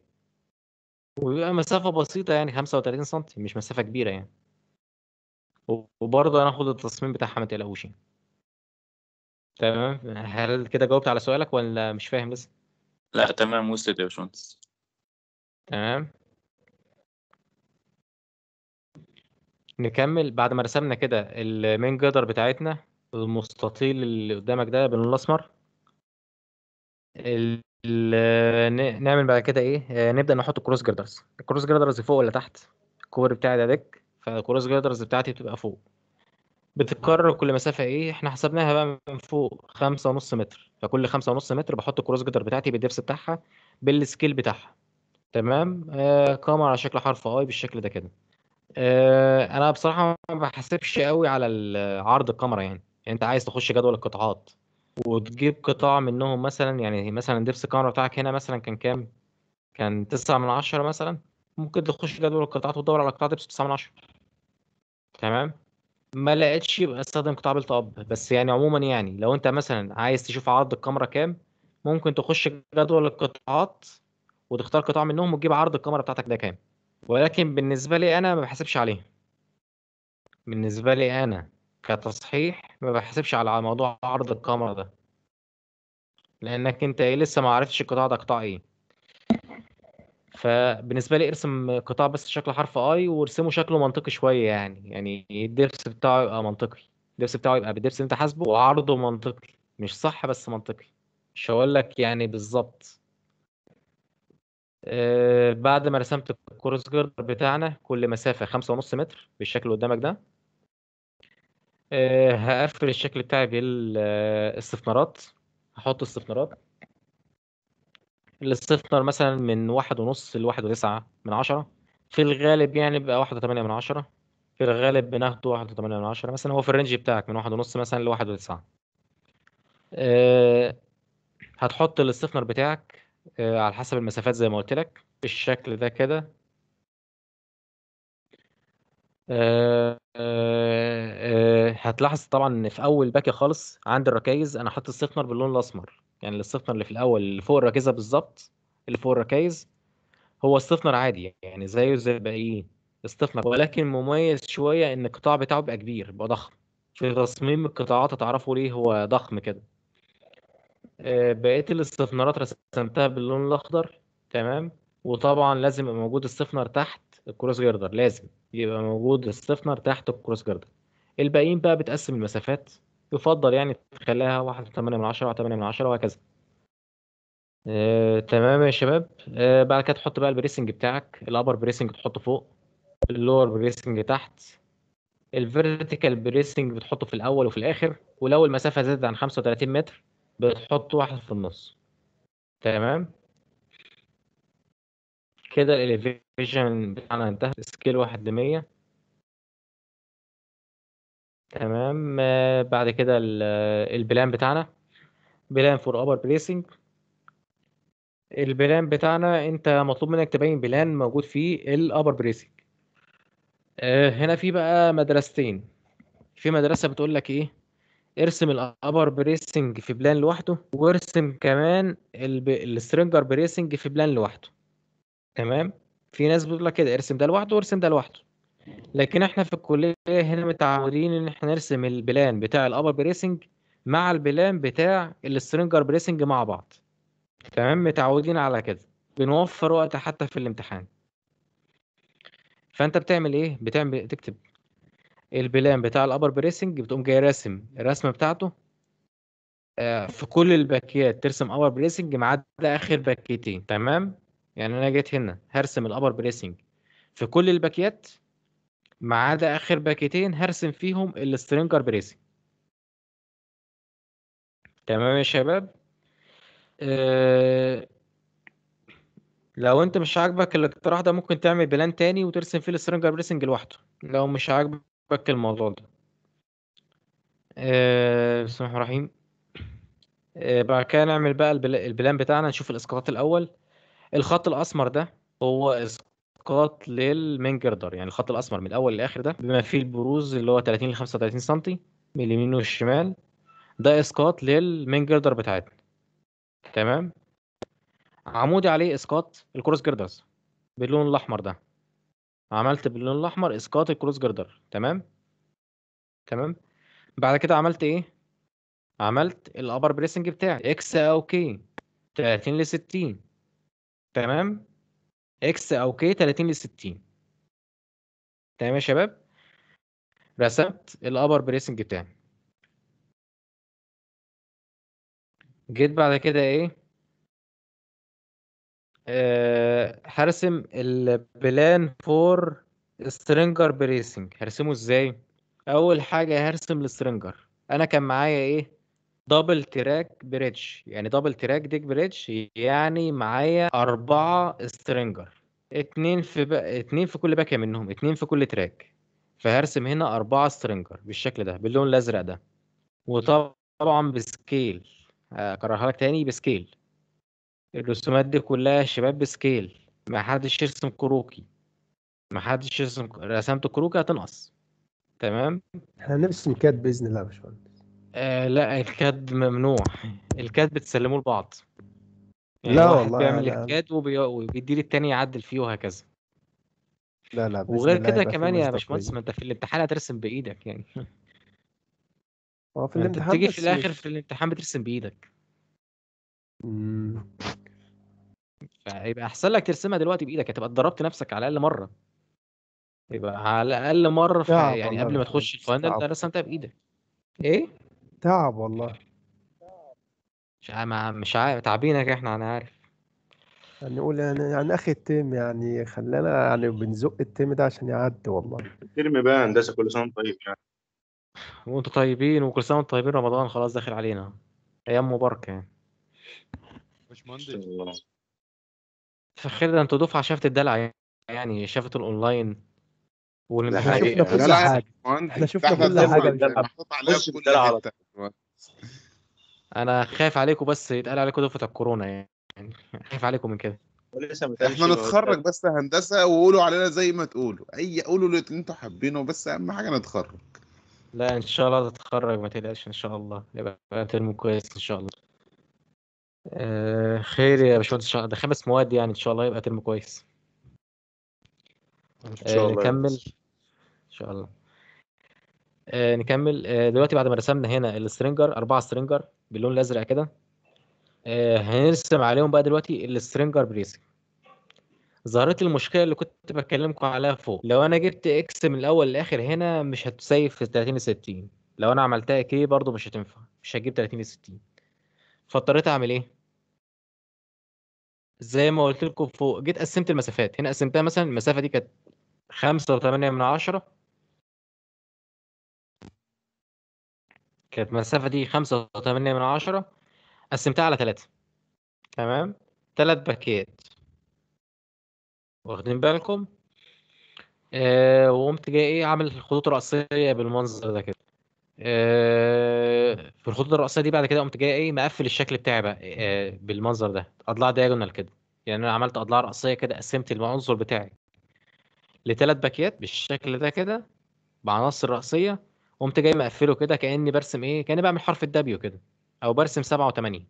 S1: ويبقى مسافة بسيطة يعني 35 سم مش مسافة كبيرة يعني. وبرضه هناخد التصميم بتاعها ما تقلقوش يعني. تمام؟ هل كده جاوبت على سؤالك ولا مش فاهم لسه؟
S7: لا تمام. وصلت يا باشمهندس.
S1: تمام. نكمل بعد ما رسمنا كده ال main girder بتاعتنا. المستطيل اللي قدامك ده باللون الأسمر. ال- نعمل بعد كده إيه؟ آه، نبدأ نحط ال cross girders ال cross girders فوق ولا تحت؟ الكوبري بتاعي ده deck فال cross girders بتاعتي بتبقى فوق. بتتكرر كل مسافة إيه؟ إحنا حسبناها بقى من فوق خمسة ونص متر. فكل خمسة ونص متر بحط ال cross girder بتاعتي بال depth بتاعها بال scale بتاعها. تمام؟ آه قايمة على شكل حرف I بالشكل ده كده. آه أنا بصراحة ما بحسبش قوي على عرض الكمرة يعني. يعني أنت عايز تخش جدول القطاعات وتجيب قطاع منهم مثلا يعني مثلا depth الكمرة بتاعك هنا مثلا كان كام؟ كان تسعة من عشرة مثلا. ممكن تخش جدول القطاعات وتدور على قطاع depth تسعة من عشرة. تمام؟ ما لقيتش يبقى استخدم قطاع built up. بس يعني عموما يعني لو أنت مثلا عايز تشوف عرض الكمرة كام ممكن تخش جدول القطاعات وتختار قطاع منهم وتجيب عرض الكاميرا بتاعتك ده كام. ولكن بالنسبة لي أنا ما بحسبش عليه. بالنسبة لي أنا كتصحيح ما بحسبش على موضوع عرض الكاميرا ده. لأنك أنت إيه لسه ما عرفتش القطاع ده قطاع إيه. فبالنسبة لي ارسم قطاع بس شكل حرف اي وارسمه شكله منطقي شوية يعني. يعني الدبس بتاعه يبقى منطقي. الدبس بتاعه يبقى بالدبس اللي أنت حاسبه وعرضه منطقي. مش صح بس منطقي. مش هقول لك يعني بالظبط. آه بعد ما رسمت الكروس جردر بتاعنا كل مسافة خمسة ونص متر بالشكل اللي قدامك ده آه هقفل الشكل بتاعي بالاستثمارات هحط استثمارات. الاستثمار مثلا من واحد ونص لواحد وتسعة من عشرة. في الغالب يعني بيبقى واحد وتمانية من عشرة. في الغالب بناخده واحد وتمانية من عشرة. مثلا هو في ال range بتاعك من واحد ونص مثلا لواحد وتسعة أه هتحط ال stiffener بتاعك أه على حسب المسافات زي ما قلت لك. بالشكل ده كده. أه أه أه هتلاحظ طبعا إن في أول باكي خالص عند الركايز أنا حاطط ال stiffener باللون الأسمر. يعني ال stiffener اللي في الأول اللي فوق الركيزه بالظبط اللي فوق الركايز هو استثمار عادي يعني زيه زي الباقيين استثمار ولكن مميز شوية إن القطاع بتاعه بيبقى كبير بيبقى ضخم. في تصميم القطاعات هتعرفوا ليه هو ضخم كده. آه، بقية الاستثمارات رسمتها باللون الأخضر تمام؟ وطبعا لازم يبقى موجود استثمار تحت. الكروس جردر لازم يبقى موجود استثمار تحت الكروس جردر الباقيين بقى بتقسم المسافات يفضل يعني تخليها واحد تمانية من عشرة واحد تمانية من عشرة وهكذا. آه، تمام يا شباب. آه، بعد كده تحط بقى ال bracing بتاعك. ال upper bracing تحطه فوق ال lower bracing تحت ال vertical bracing بتحطه في الأول وفي الآخر ولو المسافة زادت عن 35 متر بتحط واحد في النص. تمام؟ كده ال elevation بتاعنا انتهى scale واحد لمية. تمام. آه، بعد كده ال- ال plan بتاعنا. plan for upper bracing ال plan بتاعنا انت مطلوب منك تبين plan موجود فيه ال upper bracing آه، هنا في بقى مدرستين. في مدرسة بتقول لك إيه؟ ارسم ال upper bracing في plan لوحده وارسم كمان. ال stringer bracing في plan لوحده. تمام؟ في ناس بتقول لك كده ارسم ده لوحده وارسم ده لوحده. لكن إحنا في الكلية هنا متعودين إن إحنا نرسم ال plan بتاع ال upper bracing مع ال plan بتاع ال stringer bracing مع بعض. تمام؟ متعودين على كده. بنوفر وقت حتى في الامتحان. فأنت بتعمل إيه؟ بتعمل تكتب ال plan بتاع ال upper bracing بتقوم جاي راسم الرسمة بتاعته. آه، في كل الباكيات ترسم upper bracing ما عدا آخر باكيتين. تمام؟ يعني أنا جيت هنا هرسم ال upper bracing في كل الباكيات ما عدا آخر باكيتين هرسم فيهم ال stringer bracing تمام يا شباب؟ أه لو أنت مش عاجبك الاقتراح ده ممكن تعمل plan تاني وترسم فيه ال stringer bracing لوحده لو مش عاجبك الموضوع ده. أه بسم الله الرحمن الرحيم. أه بعد كده نعمل بقى ال pl- ال plan بتاعنا نشوف الإسقاطات الأول. الخط الأسمر ده هو إسقاط لل main girder يعني الخط الأسمر من الأول للآخر ده بما فيه البروز اللي هو 30 ل 35 سم من اليمين والشمال ده إسقاط لل main girder بتاعتنا. تمام؟ عمودي عليه إسقاط ال cross girders باللون الأحمر ده. عملت باللون الأحمر إسقاط ال cross girder تمام؟ تمام؟ بعد كده عملت إيه؟ عملت ال upper bracing بتاعي. X أو K 30 ل 60 تمام؟ X أو K 30 ل 60 تمام يا شباب؟ رسمت ال upper bracing بتاعي. جيت بعد كده إيه؟ أه هرسم ال plan for stringer bracing هرسمه إزاي؟ أول حاجة هرسم ال stringer أنا كان معايا إيه؟ double track bridge يعني double track deck bridge يعني معايا أربعة stringer اتنين في ب... اتنين في كل باكية منهم اتنين في كل track فهرسم هنا أربعة stringer بالشكل ده باللون الأزرق ده. وطبعا ب scale أكررها لك تاني ب scale الرسومات دي كلها يا شباب ب scale ما حدش يرسم كروكي. ما حدش يرسم رسمت كروكي هتنقص. تمام؟
S3: إحنا هنرسم كات بإذن الله يا باشمهندس.
S1: آه لا الكاد ممنوع. الكاد بتسلموه لبعض. يعني
S3: لا والله
S1: بيعمل الكاد وبي... وبيدي للتاني يعدل فيه وهكذا.
S3: لا لا
S1: وغير كده كمان يا. باشمهندس ما انت في الامتحان هترسم بإيدك يعني.
S3: هو في
S1: انت
S3: الامتحان
S1: بتيجي
S3: بس
S1: في
S3: الآخر
S1: في الامتحان بترسم
S3: بإيدك.
S1: فيبقى أحسن لك ترسمها دلوقتي بإيدك هتبقى اتدربت نفسك على الأقل مرة. يبقى على الأقل مرة في يعني قبل ما تخش الفاينل. ده رسمتها بإيدك. إيه؟
S3: تعب والله.
S1: مش عارف مش عارف تعبينك إحنا أنا عارف.
S3: يعني نقول يعني يعني أخي التيم يعني خلانا يعني بنزق التيم ده عشان يعدي والله.
S8: الترم بقى هندسة كل سنة وأنت طيب يعني.
S1: وأنتوا طيبين وكل سنة وأنتم طيبين رمضان خلاص داخل علينا. أيام مباركة يعني.
S8: باشمهندس.
S1: فخير ده أنتوا دفعة شافت الدلع يعني شافت الأونلاين
S9: ده
S1: والامتحان.
S3: إحنا
S9: حقيقة
S3: شفنا كل
S9: لا لا مهندس
S3: إحنا شفنا كل مش
S9: محطوط عليها في
S8: على
S9: حتة.
S1: أنا خايف عليكم بس يتقال عليكم دفعه الكورونا يعني. خايف عليكم من كده.
S8: ولسه ما إحنا
S9: نتخرج بس هندسة وقولوا علينا زي ما تقولوا. أي قولوا اللي أنتوا حابينه بس أهم حاجة نتخرج.
S1: لا إن شاء الله تتخرج ما تقلقش إن شاء الله. يبقى ترم كويس إن شاء الله. آه خير يا باشمهندس إن شاء الله. ده خمس مواد يعني إن شاء الله يبقى ترم كويس.
S8: إن شاء
S1: آه
S8: الله
S1: نكمل. إن شاء الله. آه نكمل. آه دلوقتي بعد ما رسمنا هنا ال stringer أربعة stringer باللون الأزرق كده. آه هنرسم عليهم بقى دلوقتي ال stringer bracing ظهرت لي المشكلة اللي كنت بكلمكم عليها فوق لو أنا جبت X من الأول للآخر هنا مش هت safe في 30 ل 60 لو أنا عملتها كي برضو مش هتنفع مش هتجيب 30 ل 60 فاضطريت أعمل إيه؟ زي ما قلت لكم فوق جيت قسمت المسافات. هنا قسمتها مثلا المسافة دي كانت خمسة وتمانية من عشرة. كانت المسافة دي خمسة وتمانية من عشرة قسمتها على تلاتة. تمام؟ تلات باكيات واخدين بالكم؟ آه وقمت جاي إيه عامل خطوط رأسية بالمنظر ده كده. آه في الخطوط الرأسية دي بعد كده قمت جاي إيه مقفل الشكل بتاعي بقى آه بالمنظر ده. أضلاع diagonal كده. يعني أنا عملت أضلاع رأسية كده قسمت العنصر بتاعي لتلات باكيات بالشكل ده كده بعناصر رأسية قمت جاي مقفله كده كأني برسم إيه كأني بعمل حرف ال W كده أو برسم سبعة وتمانية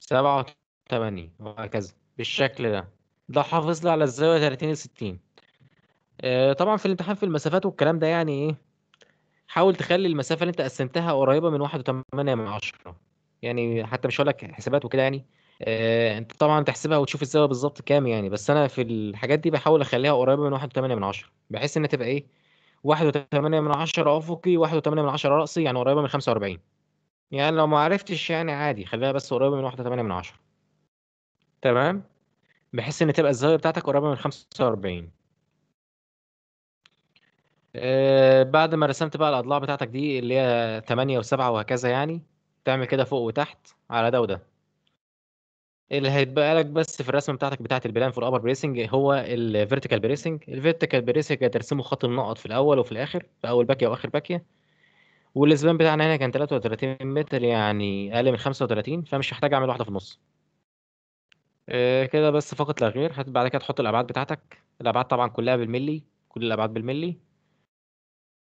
S1: سبعة وتمانية وهكذا بالشكل ده. ده حافظ لي على الزاوية 30 ل 60 آه، طبعا في الامتحان في المسافات والكلام ده يعني إيه حاول تخلي المسافة اللي أنت قسمتها قريبة من واحد وتمانية من عشرة. يعني حتى مش هقول لك حسابات وكده يعني آه، أنت طبعا تحسبها وتشوف الزاوية بالظبط كام يعني بس أنا في الحاجات دي بحاول أخليها قريبة من واحد وتمانية من عشرة بحيث إنها تبقى إيه واحد وتمانية من عشرة أفقي واحد وتمانية من عشرة رأسي يعني قريبة من خمسة وأربعين. يعني لو ما عرفتش يعني عادي خليها بس قريبة من واحد وتمانية من عشرة. تمام؟ بحيث إن تبقى الزاوية بتاعتك قريبة من خمسة وأربعين. آه، بعد ما رسمت بقى الأضلاع بتاعتك دي اللي هي تمانية وسبعة وهكذا يعني تعمل كده فوق وتحت على ده وده. اللي هيتبقى لك بس في الرسمة بتاعتك بتاعة ال plan في ال upper bracing هو ال vertical bracing ال vertical bracing هترسمه خط النقط في الأول وفي الآخر في أول باكية وآخر باكية. والسبان بتاعنا هنا كان 33 متر يعني أقل من 35 فمش محتاج أعمل واحدة في النص. آه، كده بس فقط لا غير. بعد كده تحط الأبعاد بتاعتك. الأبعاد طبعا كلها بالملي كل الأبعاد بالملي.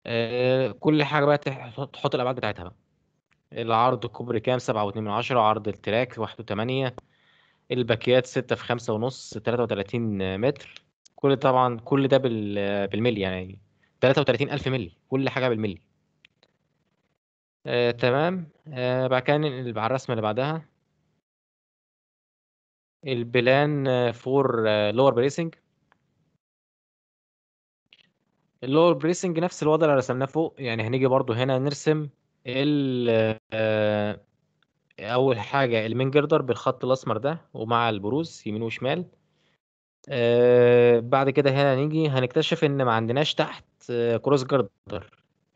S1: آه، كل حاجة بقى تح- تحط الأبعاد بتاعتها بقى. العرض الكوبري كام؟ سبعة واتنين من عشرة عرض التراك واحد وتمانية. الباكيات ستة في خمسة ونص تلاتة وتلاتين متر. كل طبعا كل ده بال بالملي يعني تلاتة وتلاتين ألف ملي كل حاجة بالملي. آه، تمام. آه، بعد كده على الرسمة اللي بعدها. ال plan for lower bracing ال lower bracing نفس الوضع اللي رسمناه فوق يعني هنيجي برضو هنا نرسم ال آه، أول حاجة ال main girder بالخط الأسمر ده ومع البروز يمين وشمال. آه بعد كده هنا نيجي هنكتشف إن ما عندناش تحت آه cross girder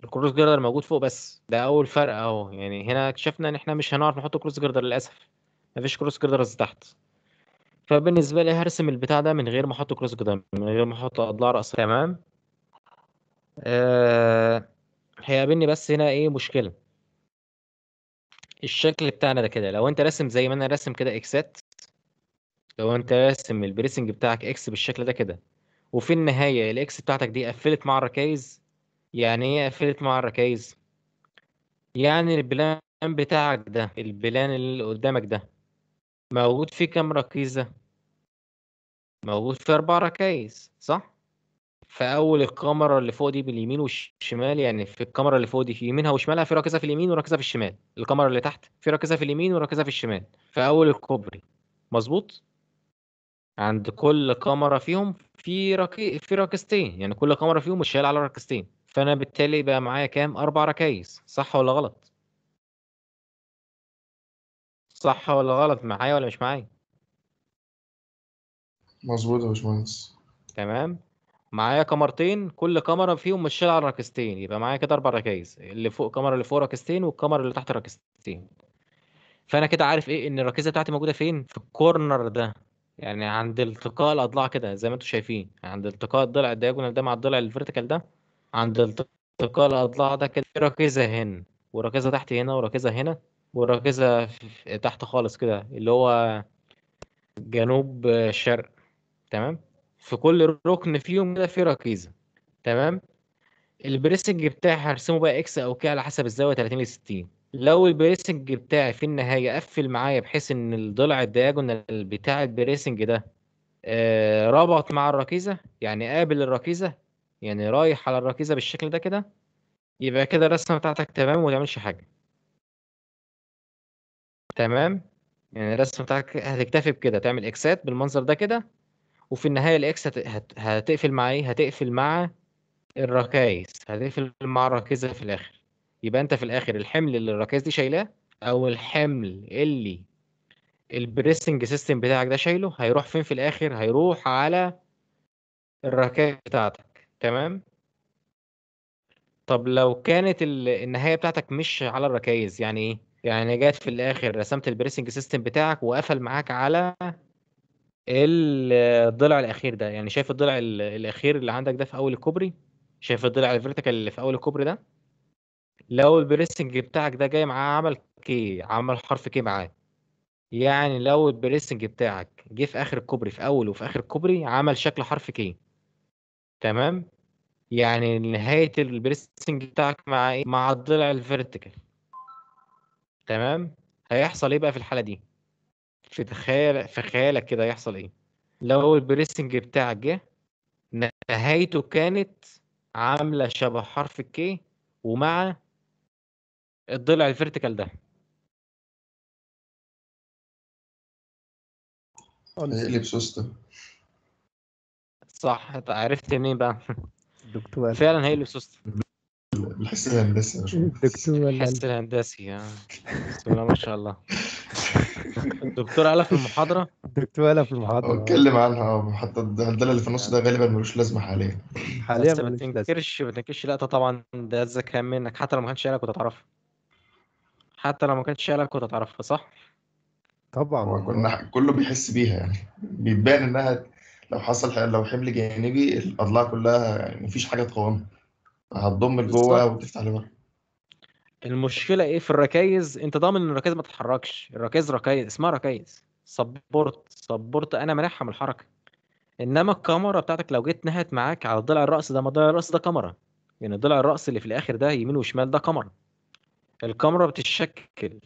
S1: ال cross girder موجود فوق بس ده أول فرق أهو. يعني هنا اكتشفنا إن إحنا مش هنعرف نحط cross girder للأسف. مفيش cross girders تحت. فبالنسبة لي هرسم البتاع ده من غير ما أحط cross girder من غير ما أحط أضلاع راسية تمام؟ آه هيقابلني بس هنا إيه مشكلة. الشكل بتاعنا ده كده. لو انت راسم زي ما أنا راسم كده X ات لو انت راسم ال bracing بتاعك X بالشكل ده كده وفي النهاية ال X بتاعتك دي قفلت مع الركايز يعني إيه قفلت مع الركايز؟ يعني ال plan بتاعك ده ال plan اللي قدامك ده موجود فيه كام ركيزة؟ موجود فيه أربع ركايز صح؟ فأول الكمرة اللي فوق دي باليمين والشمال يعني في الكمرة اللي فوق دي في يمينها وشمالها في ركيزة في اليمين وركيزة في الشمال. الكمرة اللي تحت في ركيزة في اليمين وركيزة في الشمال. في أول الكوبري. مظبوط؟ عند كل كاميرا فيهم في ركي... في ركيزتين يعني كل كاميرا فيهم مش شايل على ركيزتين فأنا بالتالي بقى معايا كام؟ أربع ركايز. صح ولا غلط؟ صح ولا غلط؟ معايا ولا مش معايا؟
S10: مظبوط يا باشمهندس.
S1: تمام. معايا كاميرتين كل كاميرا فيهم مش شايل على ركيزتين يبقى معايا كده أربع ركايز اللي فوق الكاميرا اللي فوق ركيزتين والكاميرا اللي تحت ركيزتين فأنا كده عارف إيه إن الركيزه بتاعتي موجودة فين؟ في ال corner ده. يعني عند التقاء الأضلاع كده زي ما أنتم شايفين. عند التقاء الضلع ال diagonal ده مع الضلع ال vertical ده. عند التقاء الأضلاع ده كده في ركيزه هنا وركيزه تحت هنا وركيزه هنا وركيزه في- تحت خالص كده اللي هو جنوب شرق. تمام؟ في كل ركن فيهم كده في ركيزة تمام؟ ال bracing بتاعي هرسمه بقى X أو K على حسب الزاوية 30 ل 60 لو ال bracing بتاعي في النهاية قفل معايا بحيث إن الضلع ال diagonal بتاع ال bracing ده آه، ربط مع الركيزة يعني قابل الركيزة يعني رايح على الركيزة بالشكل ده كده يبقى كده الرسمة بتاعتك تمام وما تعملش حاجة. تمام؟ يعني الرسمة بتاعتك هتكتفي بكده تعمل X ات بالمنظر ده كده وفي النهاية ال X هت... هت... هتقفل مع إيه؟ هتقفل مع الركايز هتقفل مع الركيزه في الآخر. يبقى أنت في الآخر الحمل اللي الركايز دي شايلاه أو الحمل اللي ال bracing system بتاعك ده شايله هيروح فين في الآخر؟ هيروح على الركايز بتاعتك. تمام؟ طب لو كانت ال- النهاية بتاعتك مش على الركايز يعني إيه؟ يعني جات في الآخر رسمت ال bracing system بتاعك وقفل معاك على الضلع الأخير ده يعني شايف الضلع ال- الأخير اللي عندك ده في أول الكوبري؟ شايف الضلع ال vertical اللي في أول الكوبري ده؟ لو ال bracing بتاعك ده جاي معاه عمل K عمل حرف K معاه يعني لو ال bracing بتاعك جه في آخر الكوبري في أول وفي آخر الكوبري عمل شكل حرف K تمام؟ يعني نهاية ال bracing بتاعك مع إيه؟ مع الضلع ال vertical تمام؟ هيحصل إيه بقى في الحالة دي؟ في تخيل في خيالك كده هيحصل إيه؟ لو ال bracing بتاعك جه نهايته كانت عاملة شبه حرف ال K ومع الضلع ال vertical ده.
S10: هيقلب سوستة
S1: صح عرفت منين بقى؟
S3: دكتور.
S1: فعلا هي سوست
S10: بالحس الهندسي يا باشمهندس
S3: دكتور
S1: الحس الهندسي آه. بسم الله ما شاء الله. الدكتور قالها في المحاضرة؟
S3: دكتور في
S10: هو
S3: المحاضرة
S10: اتكلم عنها آه حتى الهندلة اللي في النص ده غالبا ملوش لازمة حاليا.
S3: حاليا
S1: ما. تنكرش ما تنكرش لا طبعا ده الذكاء منك. حتى لو ما كانش شايلك كنت هتعرفها حتى لو ما كانش شايلك كنت هتعرفها صح؟
S3: طبعا
S10: هو كنا كله بيحس بيها يعني. بيبان إنها لو حصل لو حمل جانبي الأضلاع كلها يعني مفيش حاجة تقاومها. هتضم لجوه
S1: بالظبط.
S10: وتفتح لبره
S1: المشكلة إيه في الركايز؟ أنت ضامن إن الركايز ما تتحركش. الركايز ركايز اسمها ركايز. support support أنا مانعها من الحركة. إنما الكمرة بتاعتك لو جيت نهت معاك على الضلع الراسي ده ما الضلع الراسي ده كمرة. يعني الضلع الراسي اللي في الآخر ده يمين وشمال ده كمرة. الكمرة بتتشكل.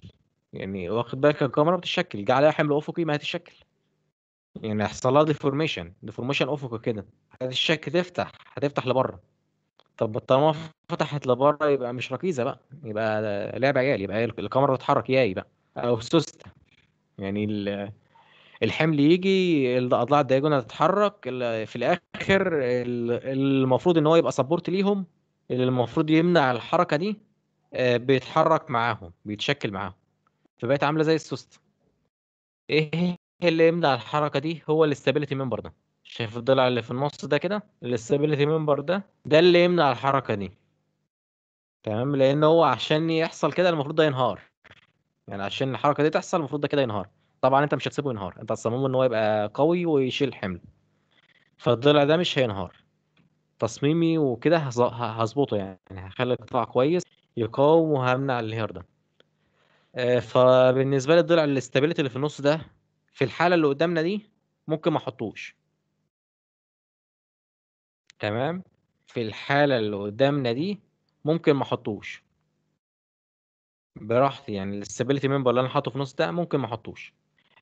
S1: يعني واخد بالك الكمرة بتتشكل. جه عليها حمل أفقي ما هتتشكل. يعني هيحصل لها deformation deformation أفقي كده. هتتشكل تفتح هتفتح لبره. طب طالما فتحت لبره يبقى مش ركيزة بقى يبقى لعب عيال يبقى الكمرة تتحرك ياي بقى أو سوسته يعني ال- الحمل يجي الاضلاع ال diagonal تتحرك في الآخر ال- المفروض إن هو يبقى support ليهم اللي المفروض يمنع الحركة دي آه، بيتحرك معاهم بيتشكل معاهم. فبقت عاملة زي السوسته إيه اللي يمنع الحركة دي؟ هو ال stability member ده. شايف الضلع اللي في النص ده كده؟ ال stability member ده؟ ده اللي يمنع الحركة دي. تمام؟ لأن هو عشان يحصل كده المفروض ده ينهار. يعني عشان الحركة دي تحصل المفروض ده كده ينهار. طبعا أنت مش هتسيبه ينهار. أنت هتصممه إن هو يبقى قوي ويشيل حمل. فالضلع ده مش هينهار. تصميمي وكده هظبطه يعني. هخلي القطاع كويس يقاوم وهمنع الانهيار ده. آه، فبالنسبة لي الضلع الاستابيليتي اللي في النص ده في الحالة اللي قدامنا دي ممكن ما أحطوش. تمام؟ في الحالة اللي قدامنا دي ممكن ما احطوش. براحتي يعني ال stability member اللي أنا حاطه في النص ده ممكن ما احطوش.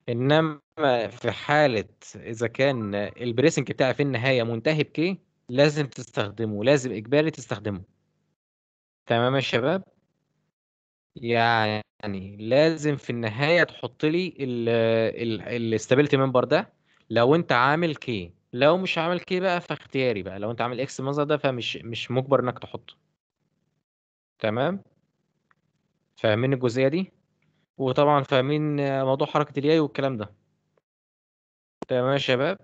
S1: إنما في حالة إذا كان ال bracing بتاعي في النهاية منتهي ب K لازم تستخدمه لازم إجباري تستخدمه. تمام يا شباب؟ يعني لازم في النهاية تحط لي ال stability member ده. لو أنت عامل K لو مش عامل K بقى فاختياري بقى لو أنت عامل X المنظر ده فمش مش مجبر إنك تحطه. تمام؟ فاهمين الجزئية دي؟ وطبعا فاهمين موضوع حركة الياي والكلام ده. تمام يا شباب؟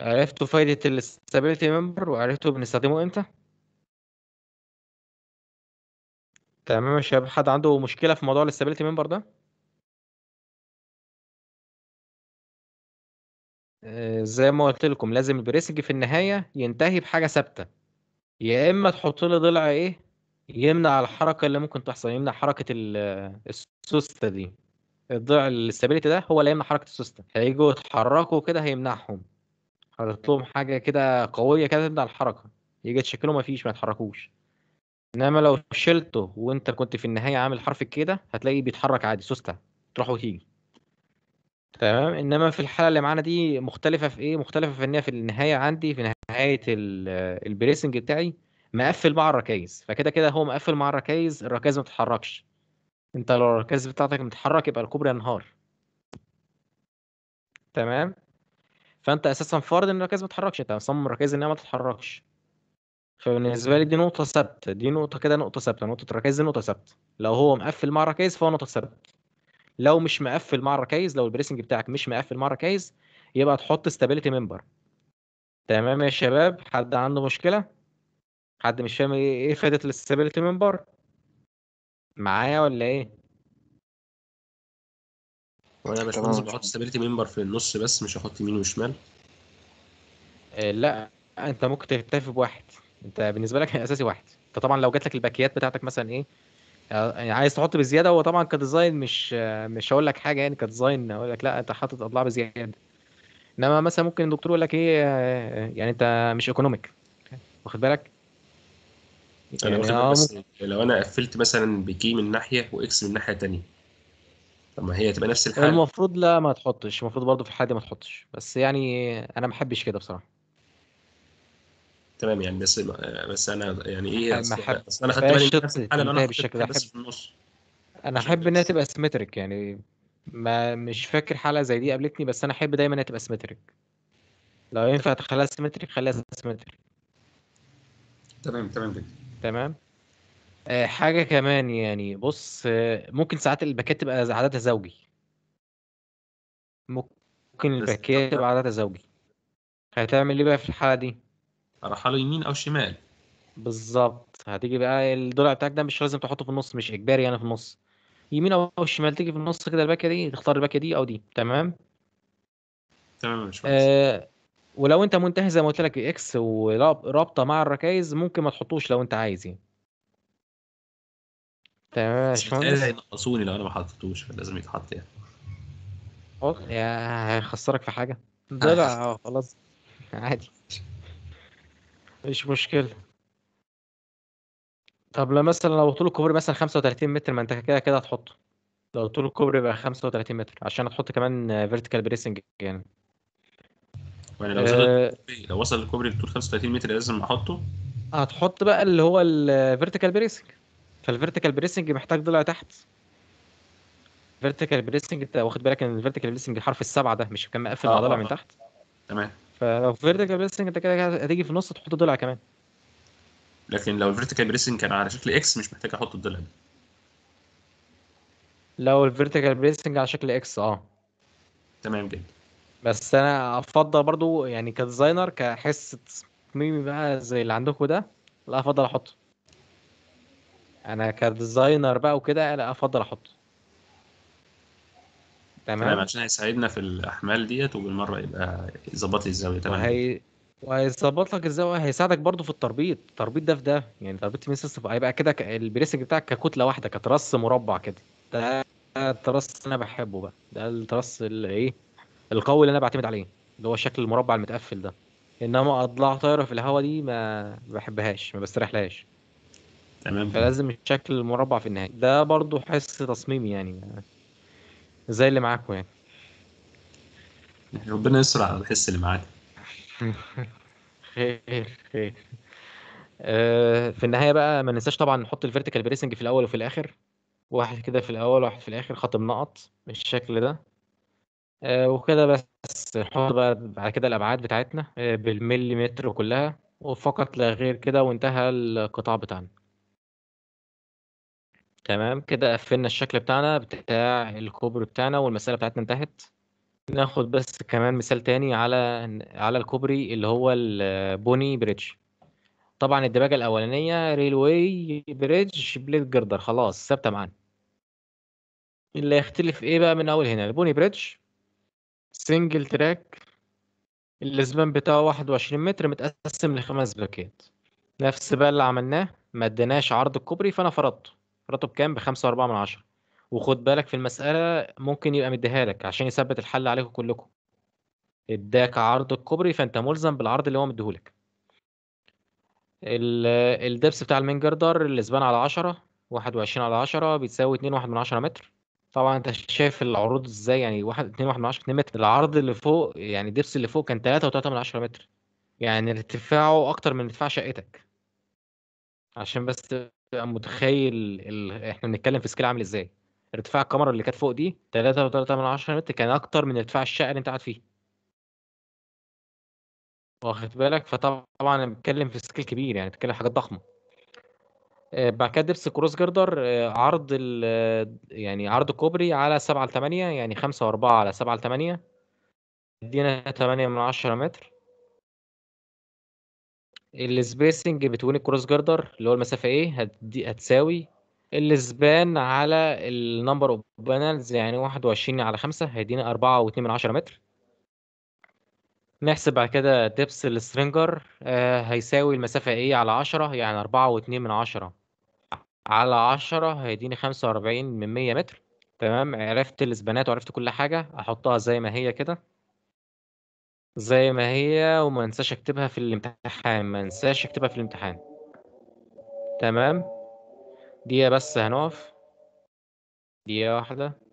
S1: عرفتوا فايدة ال stability member وعرفتوا بنستخدمه إمتى؟ تمام يا شباب حد عنده مشكلة في موضوع ال stability member ده؟ آه، زي ما قلت لكم لازم ال bracing في النهاية ينتهي بحاجة ثابتة. يا إما تحط لي ضلع إيه؟ يمنع الحركة اللي ممكن تحصل يمنع حركة ال- السوستة دي. الضلع ال stability ده هو اللي يمنع حركة السوستة. هيجوا يتحركوا كده هيمنعهم. حاطط لهم حاجة كده قوية كده تمنع الحركة. يجي تشكله مفيش ما يتحركوش. إنما لو شلته وأنت كنت في النهاية عامل حرف ال K كده هتلاقيه بيتحرك عادي سوستة. تروح وتيجي. تمام. إنما في الحالة اللي معانا دي مختلفة في إيه؟ مختلفة في إن في النهاية عندي في نهاية ال- ال bracing بتاعي مقفل مع الركايز فكده كده هو مقفل مع الركايز الركايز ما تتحركش أنت لو الركايز بتاعتك متحرك يبقى الكوبري ينهار تمام. فأنت أساسا فرض إن الركايز ما تتحركش أنت مصمم الركايز إنها ما تتحركش. فبالنسبة لي دي نقطة ثابتة دي نقطة كده نقطة ثابتة نقطة الركايز دي نقطة ثابتة. لو هو مقفل مع الركايز فهو نقطة ثابتة. لو مش مقفل مع الركايز لو ال bracing بتاعك مش مقفل مع الركايز يبقى تحط stability member تمام يا شباب؟ حد عنده مشكلة؟ حد مش فاهم إيه إيه فائده ال stability member معايا ولا إيه؟
S6: وأنا يا باشمهندس بحط stability member في النص بس مش هحط يمين وشمال؟
S1: آه، لا. انت ممكن تكتفي بواحد. انت بالنسبة لك اساسي واحد. انت طبعا لو جات لك الباكيات بتاعتك مثلا إيه يعني عايز تحط بزيادة هو طبعا ك design مش آه، مش هقول لك حاجة يعني ك design أقول لك لأ أنت حاطط اضلاع بزيادة. إنما مثلا ممكن الدكتور يقول لك إيه آه، يعني أنت مش economic واخد بالك؟
S6: أنا
S1: يعني آه
S6: بس لو أنا قفلت مثلا باكي من ناحية و X من ناحية تانية طب ما هي تبقى نفس الحاله
S1: المفروض لا ما تحطش. المفروض برضه في الحاله دي ما تحطش. بس يعني أنا ما بحبش كده بصراحة.
S6: تمام يعني بس بس أنا يعني إيه
S1: ما
S6: أصل
S1: حب-
S6: أصل أنا خدت بالي نفس الحاله أنا
S1: بالشكل
S6: بس في النص. أنا
S1: أحب إنها
S6: بس.
S1: تبقى symmetric يعني ما مش فاكر حاله زي دي قابلتني بس أنا أحب دايما إنها تبقى symmetric لو ينفع تخليها symmetric خليها symmetric
S6: تمام تمام جدا.
S1: تمام؟ آه حاجة كمان يعني بص آه ممكن ساعات الباكيات تبقى عددها زوجي. ممكن الباكيات تبقى عددها زوجي. هتعمل إيه بقى في الحاله دي؟
S6: ارحله يمين أو شمال.
S1: بالظبط هتيجي بقى الضلع بتاعك ده مش لازم تحطه في النص مش إجباري يعني في النص. يمين أو شمال تيجي في النص كده الباكية دي تختار الباكية دي أو دي. تمام؟
S6: تمام
S1: آه ولو أنت منتهي زي ما قلت لك إكس ورابطه مع الركايز ممكن ما تحطوش لو أنت عايز يعني. تمام باشمهندس؟
S6: هينقصوني لو أنا ما حطيتوش فلازم يتحط يعني.
S1: حط يا هيخسرك في حاجة. ضلع آه خلاص. عادي. مش مشكلة. طب لو مثلا لو طول الكوبري مثلا 35 متر ما انت كده كده هتحطه. لو طول الكوبري بقى 35 متر عشان هتحط كمان vertical bracing يعني.
S6: يعني لو
S1: آه،
S6: الكوبري لو وصل الكوبري لطول 35 متر لازم أحطه؟
S1: هتحط بقى اللي هو ال vertical bracing فال vertical bracing محتاج ضلع تحت. vertical bracing انت واخد بالك إن ال vertical bracing حرف السبعة ده مش كان مقفل
S6: آه،
S1: ضلع
S6: آه،
S1: من
S6: آه.
S1: تحت؟
S6: تمام.
S1: فلو vertical bracing انت كده هتيجي في النص تحط ضلع كمان.
S6: لكن لو ال vertical bracing كان على شكل X مش محتاج أحط الضلع ده.
S1: لو ال vertical bracing على شكل X آه.
S6: تمام جدا.
S1: بس أنا أفضل برضو يعني ك designer كحس تصميمي بقى زي اللي عندكم ده لا أفضل أحطه. أنا ك designer بقى وكده لا أفضل أحطه.
S6: تمام.
S1: تمام
S6: عشان هيساعدنا في الأحمال ديت وبالمرة يبقى يظبط لي الزاوية. تمام.
S1: وهي وهيظبط لك الزاوية هيساعدك برضو في التربيط. التربيط ده في ده. يعني تربيط system هيبقى كده ال bracing بتاعك ككتلة واحدة ك truss مربع كده. ده ال truss أنا بحبه بقى. ده ال truss اللي إيه؟ القوي اللي أنا بعتمد عليه اللي هو الشكل المربع المتقفل ده. إنما أضلاع طايرة في الهواء دي ما ما بحبهاش ما بستريحلهاش.
S6: تمام.
S1: فلازم الشكل المربع في النهاية. ده برضو حس تصميمي يعني. زي اللي معاكم يعني.
S6: ربنا يستر على الحس اللي معاك.
S1: خير خير. آه، في النهاية بقى ما ننساش طبعا نحط ال vertical bracing في الأول وفي الآخر. واحد كده في الأول واحد في الآخر خط منقط بالشكل ده. آه، وكده بس. نحط بقى بعد كده الأبعاد بتاعتنا آه، بالمليمتر كلها. وفقط لا غير كده وانتهى القطاع بتاعنا. تمام كده قفلنا الشكل بتاعنا بتاع الكوبري بتاعنا والمسألة بتاعتنا انتهت. ناخد بس كمان مثال تاني على على الكوبري اللي هو ال pony bridge. طبعا الديباجة الأولانية railway bridge plate girder خلاص ثابتة معانا. اللي يختلف إيه بقى من أول هنا؟ ال pony bridge single track ال span بتاعه 21 متر متقسم لخمس باكيات نفس بقى اللي عملناه ما اديناش عرض الكوبري فأنا فرضته. فرضته بكام بخمسة وأربعة من عشرة. وخد بالك في المسألة ممكن يبقى مديها لك عشان يثبت الحل عليكم كلكم. اداك عرض الكوبري فأنت ملزم بالعرض اللي هو مديهولك. ال- الدبس بتاع المين جردر الإسبان على 10 21 على 10 بتساوي 2 واحد من 10 متر. طبعا أنت شايف العروض إزاي؟ يعني واحد 2 واحد من 10 2 متر. العرض اللي فوق يعني الدبس اللي فوق كان 3 و3 من 10 متر. يعني ارتفاعه أكتر من ارتفاع شقتك. عشان بس تبقى متخيل ال... إحنا بنتكلم في scale عامل إزاي؟ ارتفاع الكمرة اللي كانت فوق دي 3 و3 من 10 متر كان أكتر من ارتفاع الشقة اللي أنت قاعد فيه واخد بالك؟ فطبعا أنا بتكلم في scale كبير يعني بتكلم حاجات ضخمة. آه، بعد كده depth cross girder آه، عرض ال يعني عرض الكوبري على 7 ل 8 يعني 5 و4 على 7 ل 8 ادينا 8 من 10 متر. ال spacing between ال cross girder اللي هو المسافة إيه هتدي هتساوي ال span على ال number of panels يعني 21 على 5 هيدينا 4 و2 من 10 متر. نحسب بعد كده depth ال stringer آه هيساوي المسافة إيه على 10 يعني 4 و2 من 10 على 10 هيديني 45 من 100 متر. تمام عرفت ال span ات وعرفت كل حاجة احطها زي ما هي كده. زي ما هي وما انساش اكتبها في الامتحان ما انساش اكتبها في الامتحان. تمام؟ دقيقة بس هنقف. دقيقة واحدة.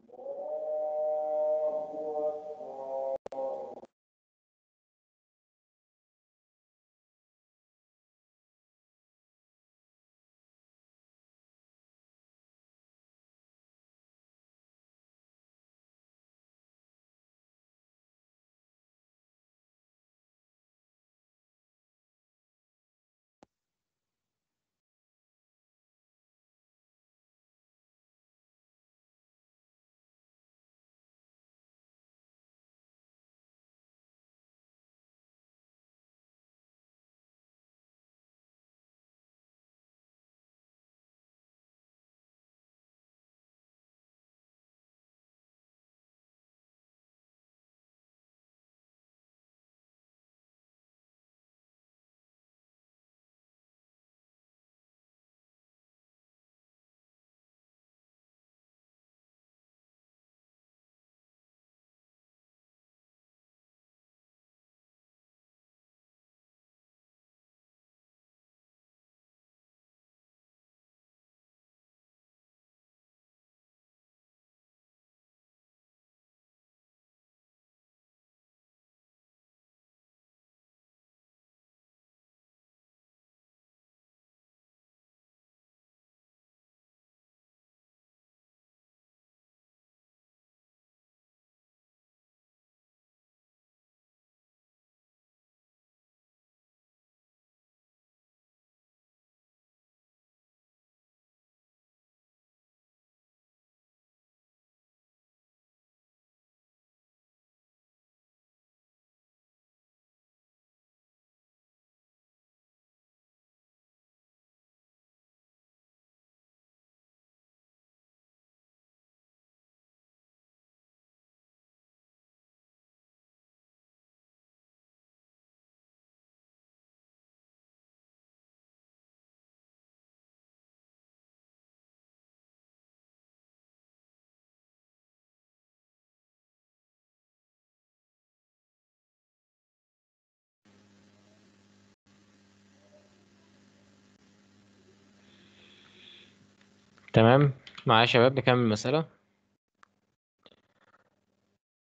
S1: تمام. معايا يا شباب نكمل المسألة.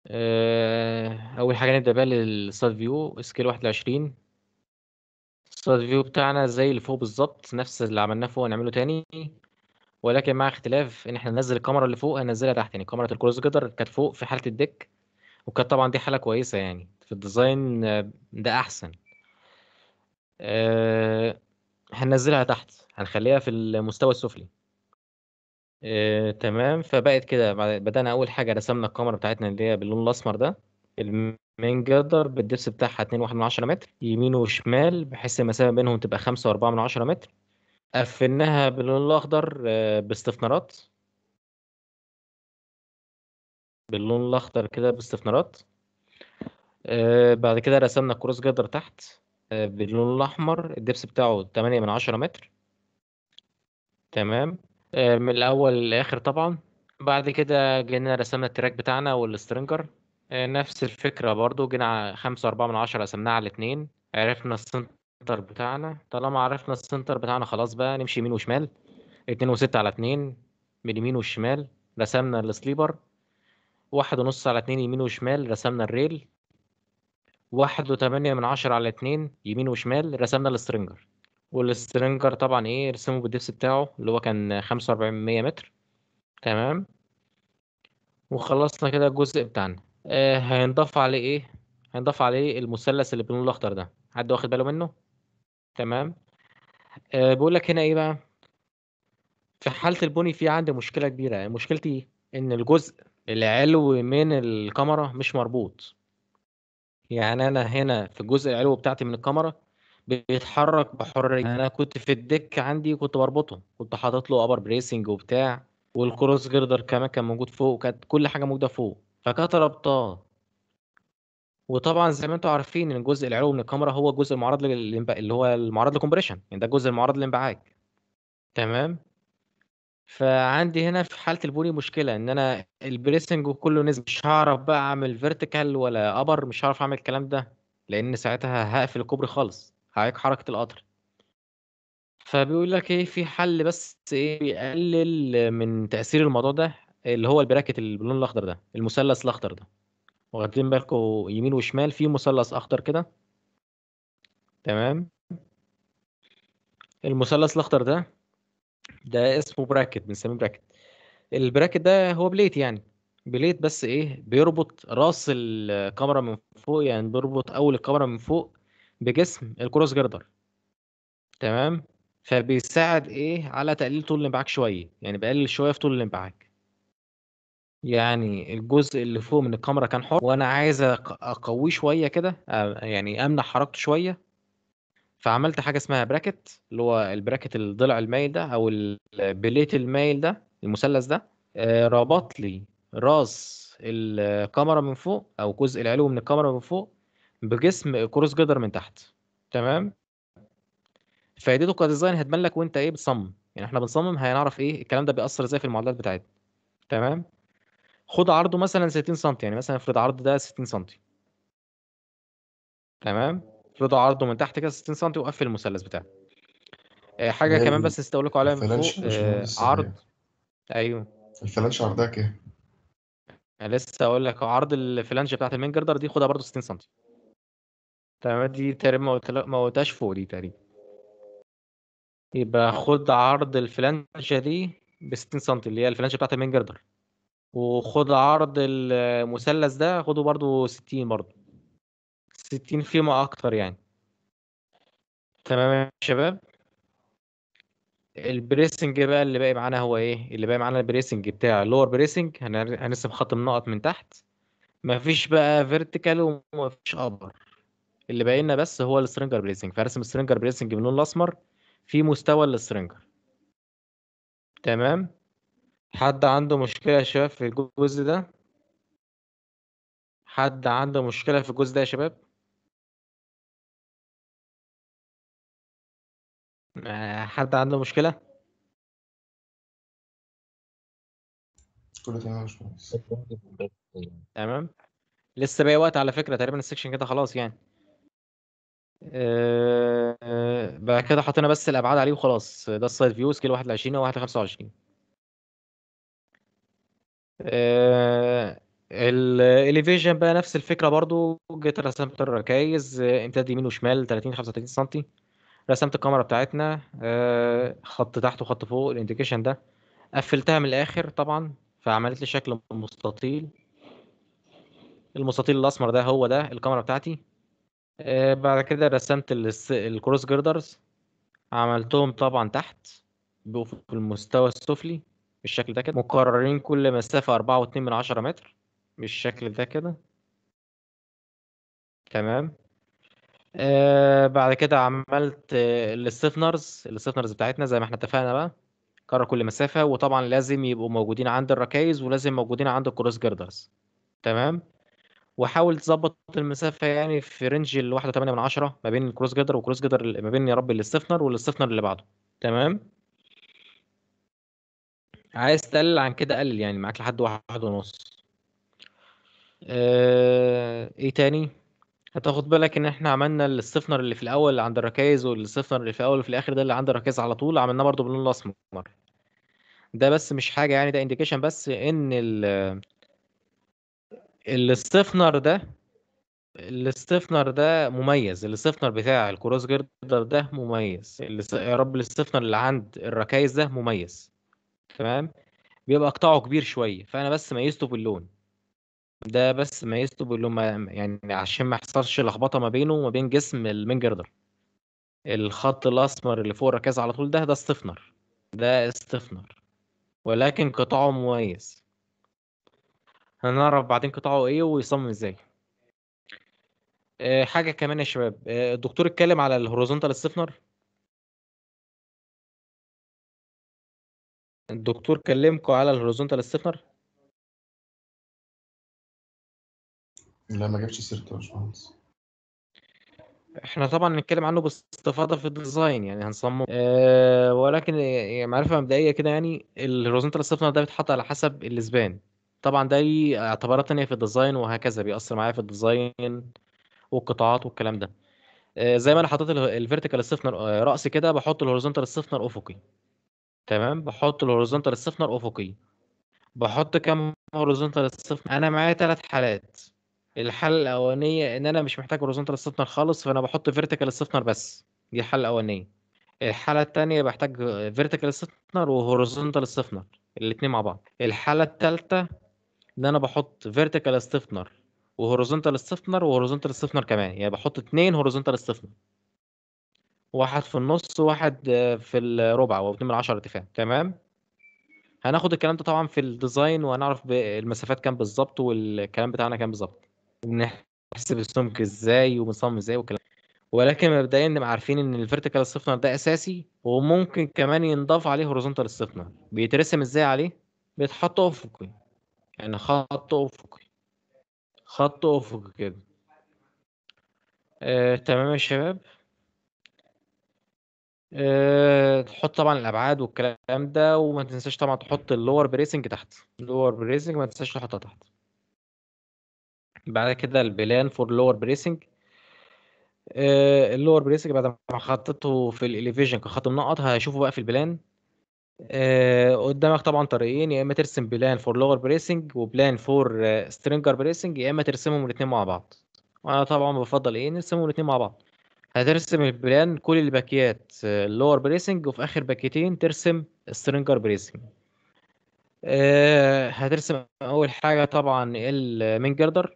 S1: آه، أول حاجة نبدأ بقى لل side view scale واحد وعشرين ال side view بتاعنا زي اللي فوق بالظبط نفس اللي عملناه فوق هنعمله تاني. ولكن مع اختلاف إن إحنا ننزل الكمرة اللي فوق هننزلها تحت يعني. كمرة ال cross girder كانت فوق في حالة ال deck وكانت طبعا دي حالة كويسة يعني. في ال design آه، ده أحسن. آه، هننزلها تحت. هنخليها في المستوى السفلي. آه، تمام. فبقت كده بدأنا أول حاجة رسمنا الكاميرا بتاعتنا اللي هي باللون الأسمر ده المين جدر بالدبس بتاعها اتنين واحد من عشرة متر يمين وشمال بحيث المسافة بينهم تبقى خمسة وأربعة من عشرة متر. قفلناها باللون الأخضر آه، باستثمارات. باللون الأخضر كده باستثمارات. آه، بعد كده رسمنا كروس جدر تحت باللون الأحمر ال depth بتاعه تمانية من عشرة متر. تمام. من الأول للآخر طبعا. بعد كده جينا رسمنا ال track بتاعنا وال stringer آه، نفس الفكرة برضو جينا خمسة وأربعة من عشرة قسمناها على اتنين. عرفنا ال center بتاعنا. طالما عرفنا ال center بتاعنا خلاص بقى نمشي يمين وشمال. اتنين وستة على اتنين من اليمين والشمال رسمنا ال sleeper. واحد ونص على اتنين يمين وشمال. رسمنا ال rail. واحد وتمانية من عشرة على اتنين يمين وشمال. رسمنا ال stringer وال stringer طبعا إيه رسمه بال depth بتاعه اللي هو كان خمسة وأربعين من مية متر. تمام؟ وخلصنا كده الجزء بتاعنا. آه هينضاف عليه إيه؟ هينضاف عليه المثلث اللي باللون الأخضر ده. حد واخد باله منه؟ تمام؟ آه بيقول لك هنا إيه بقى؟ في حالة ال pony في عندي مشكلة كبيرة. مشكلتي إن الجزء العلوي من الكمرة مش مربوط. يعني أنا هنا في الجزء العلوي بتاعتي من الكمرة بيتحرك بحرية أنا كنت في ال deck عندي كنت بربطه كنت حاطط له upper bracing وبتاع وال cross girder كمان كان موجود فوق وكانت كل حاجة موجودة فوق. فكانت ربطاه وطبعا زي ما أنتم عارفين إن الجزء العلوي من الكمرة هو الجزء المعرض اللي هو المعرض لل compression يعني ده الجزء المعرض للانبعاج تمام؟ فعندي هنا في حالة ال pony مشكلة إن أنا ال bracing كله نسبي مش هعرف بقى أعمل vertical ولا upper مش هعرف أعمل الكلام ده لأن ساعتها هقفل الكوبري خالص. هعيق حركة القطر. فبيقول لك إيه في حل بس إيه بيقلل من تأثير الموضوع ده اللي هو ال bracket اللي باللون الأخضر ده المثلث الأخضر ده. واخدين بالكم يمين وشمال في مثلث أخضر كده. تمام؟ المثلث الأخضر ده ده اسمه bracket بنسميه bracket. ال bracket ده هو plate يعني. plate بس إيه بيربط راس الكمرة من فوق يعني بيربط أول الكمرة من فوق بجسم ال cross girder. تمام؟ فبيساعد إيه؟ على تقليل طول الانبعاج شوية يعني بقلل شوية في طول الانبعاج يعني الجزء اللي فوق من الكمرة كان حر وأنا عايز أقويه شوية كده يعني أمنع حركته شوية. فعملت حاجة اسمها bracket اللي هو ال bracket الضلع المايل ده أو ال plate المايل ده المثلث ده آه، ربط لي راس الكمرة من فوق أو الجزء العلوي من الكمرة من فوق بجسم cross girder من تحت تمام؟ فائدته ك design هتبان لك وانت إيه بتصمم يعني إحنا بنصمم هنعرف إيه الكلام ده بيأثر إزاي في المعادلات بتاعتنا تمام؟ خد عرضه مثلا 60 سم يعني مثلا افرض عرض ده 60 سم تمام؟ افرض عرضه من تحت كده 60 سم وقفل المثلث بتاعك آه،
S10: حاجة
S1: كمان بس لكم عليها من
S10: ال
S1: flange
S10: فوق
S1: آه، عرض. أيوه.
S10: ال flange عرضها كام؟
S1: لسه أقول لك عرض ال flange بتاعت ال main girder دي خدها برضو 60 سم تمام دي تقريبا ما قلت- ما قلتهاش فوق دي تقريبا. يبقى خد عرض الفلانجة دي ب 60 سم اللي هي الفلانجة بتاعت ال main girder وخد عرض المثلث ده خده برضو 60 برضو. 60 فما أكتر يعني. تمام يا شباب. ال bracing بقى اللي باقي معانا هو إيه؟ اللي باقي معانا ال bracing بتاع ال lower bracing. هنرسم خط النقط من تحت. مفيش بقى vertical ومفيش upper اللي باقي لنا بس هو ال stringer bracing. فارسم ال stringer bracing باللون الأسمر في مستوى ال stringer تمام؟ حد عنده مشكلة يا شباب في الجزء ده؟ حد عنده مشكلة في الجزء ده يا شباب؟ آه، حد عنده مشكلة؟
S10: كله تمام
S1: تمام. لسه باقي وقت على فكرة. تقريبا ال section كده خلاص يعني. آه، بعد كده حطينا بس الأبعاد عليه وخلاص. ده ال side view scale 21 أو 1 25 ال elevation بقى نفس الفكرة برضو. جيت رسمت الركايز امتداد يمين وشمال 30 35 سم. رسمت الكمرة بتاعتنا آه، خط تحت وخط فوق ال indication ده. قفلتها من الآخر طبعا فعملت لي شكل مستطيل. المستطيل الأسمر ده هو ده الكمرة بتاعتي. آه، بعد كده رسمت ال cross girders. عملتهم طبعا تحت في المستوى السفلي بالشكل ده كده. مكررين كل مسافة أربعة واتنين من عشرة متر بالشكل ده كده. تمام. آه بعد كده عملت ال stiffeners ال stiffeners بتاعتنا زي ما إحنا اتفقنا بقى. كرر كل مسافة وطبعا لازم يبقوا موجودين عند الركايز ولازم موجودين عند ال cross girders. تمام. وحاول تظبط المسافة يعني في range ال 1.8 من عشرة ما بين ال cross girder وال cross girder ما بين يا رب ال stiffener وال stiffener اللي بعده. تمام؟ عايز تقلل عن كده قلل يعني معاك لحد واحد ونص. آه... إيه تاني؟ هتاخد بالك إن إحنا عملنا ال stiffener اللي في الأول اللي عند الركايز وال stiffener اللي في الأول وفي الآخر ده اللي عند الركايز على طول عملناه برضو باللون الأسمر. ده بس مش حاجة يعني ده indication بس إن ال ال stiffener ده ال stiffener ده مميز ال stiffener بتاع ال cross girder ده مميز يا رب ال stiffener اللي عند الركايز ده مميز تمام؟ بيبقى قطعه كبير شوية فأنا بس ميزته باللون. ده بس ميزته باللون يعني عشان ما يحصلش لخبطة ما بينه وما بين جسم ال main girder. الخط الأسمر اللي فوق الركاز على طول ده ده stiffener ده stiffener ولكن قطعه مميز. هنعرف بعدين قطعه إيه ويصمم إزاي. آه، حاجة كمان يا شباب. آه، الدكتور اتكلم على ال horizontal stiffener. الدكتور كلمكم على ال horizontal stiffener؟
S10: لا ما جابش سيرته يا باشمهندس
S1: إحنا طبعا هنتكلم عنه باستفاضة في ال design يعني هنصمم أه ولكن يعني معرفة مبدئية كده يعني ال horizontal stiffener ده بيتحط على حسب ال span. طبعا ده ليه اعتبارات تانية في ال design وهكذا بيأثر معايا في ال design والقطاعات والكلام ده. أه زي ما أنا حطيت ال vertical stiffener رأسي كده بحط ال horizontal stiffener أفقي. تمام؟ بحط ال horizontal stiffener أفقي. بحط كام horizontal stiffener أنا معايا ثلاث حالات. الحالة الأولانية إن أنا مش محتاج horizontal stiffener خالص فأنا بحط vertical stiffener بس. دي الحالة الأولانية. الحالة التانية بحتاج vertical stiffener و horizontal stiffener الاتنين مع بعض. الحالة التالتة إن أنا بحط vertical stiffener و horizontal stiffener و horizontal stiffener كمان. يعني بحط اتنين horizontal stiffener واحد في النص وواحد في الربع أو اتنين من عشرة ارتفاع تمام؟ هناخد الكلام ده طبعا في ال design وهنعرف المسافات كام بالظبط والكلام بتاعنا كام بالظبط. وبنحسب السمك إزاي وبنصمم إزاي والكلام ولكن مبدئيا نبقى عارفين إن ال vertical stiffener ده أساسي وممكن كمان ينضاف عليه horizontal stiffener بيترسم إزاي عليه؟ بيتحط افقي يعني خط افقي خط افقي كده. آه، تمام يا شباب. آه، تحط طبعا الأبعاد والكلام ده وما تنساش طبعا تحط ال lower bracing تحت. ال lower bracing ما تنساش تحطها تحت. بعد كده ال plan for lower bracing ال lower bracing بعد ما حطيته في ال elevation كخط منقط هشوفه بقى في ال plan. آه، قدامك طبعا طريقين يا إما ترسم plan for lower bracing و plan for stringer bracing يا إما ترسمهم الاثنين مع بعض. وأنا طبعا بفضل إيه؟ نرسمهم الاثنين مع بعض. هترسم ال plan كل الباكيات ال lower bracing وفي آخر باكيتين ترسم stringer bracing آه، هترسم أول حاجة طبعا ال main girder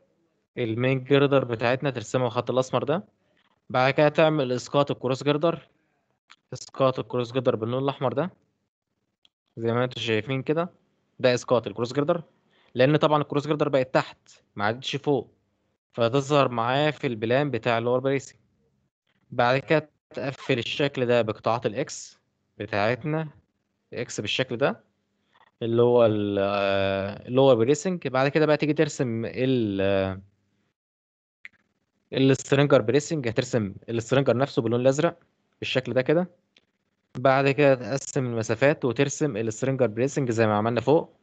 S1: ال main girder بتاعتنا ترسمها الخط الأسمر ده. بعد كده تعمل اسقاط ال cross girder اسقاط ال cross girder باللون الأحمر ده. زي ما أنتم شايفين كده ده إسقاط ال cross girder لأن طبعا ال cross girder بقت تحت ما عادتش فوق. فتظهر معايا في ال plan بتاع ال lower bracing بعد كده تقفل الشكل ده بقطاعات ال X بتاعتنا X بالشكل ده اللي هو ال lower bracing. بعد كده بقى تيجي ترسم ال ال stringer bracing. هترسم ال stringer نفسه باللون الأزرق بالشكل ده كده. بعد كده تقسم المسافات وترسم ال stringer bracing زي ما عملنا فوق.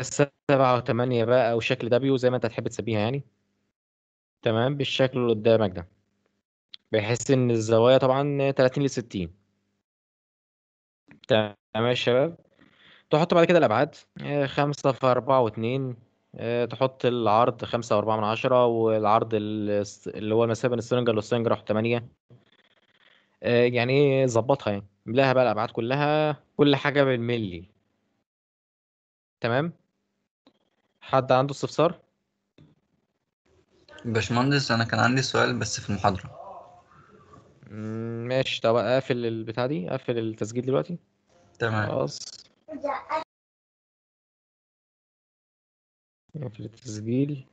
S1: سبعة وثمانية بقى أو شكل دبليو زي ما أنت تحب تسميها يعني. تمام بالشكل اللي قدامك ده. بحيث إن الزوايا طبعا 30 ل 60 تمام يا شباب. تحط بعد كده الأبعاد. خمسة في أربعة واتنين. تحط العرض خمسة وأربعة من عشرة والعرض ال- اللي هو المسافة بين السلنجر والسلنجر راح تمانية. آه، يعني إيه ظبطها يعني. املاها بقى الأبعاد كلها كل حاجة بالملي تمام؟ حد عنده استفسار؟
S11: باشمهندس أنا كان عندي سؤال بس في المحاضرة.
S1: مم، ماشي. طب أقفل البتاع دي أقفل التسجيل دلوقتي.
S11: تمام.
S1: خلاص. أقفل التسجيل.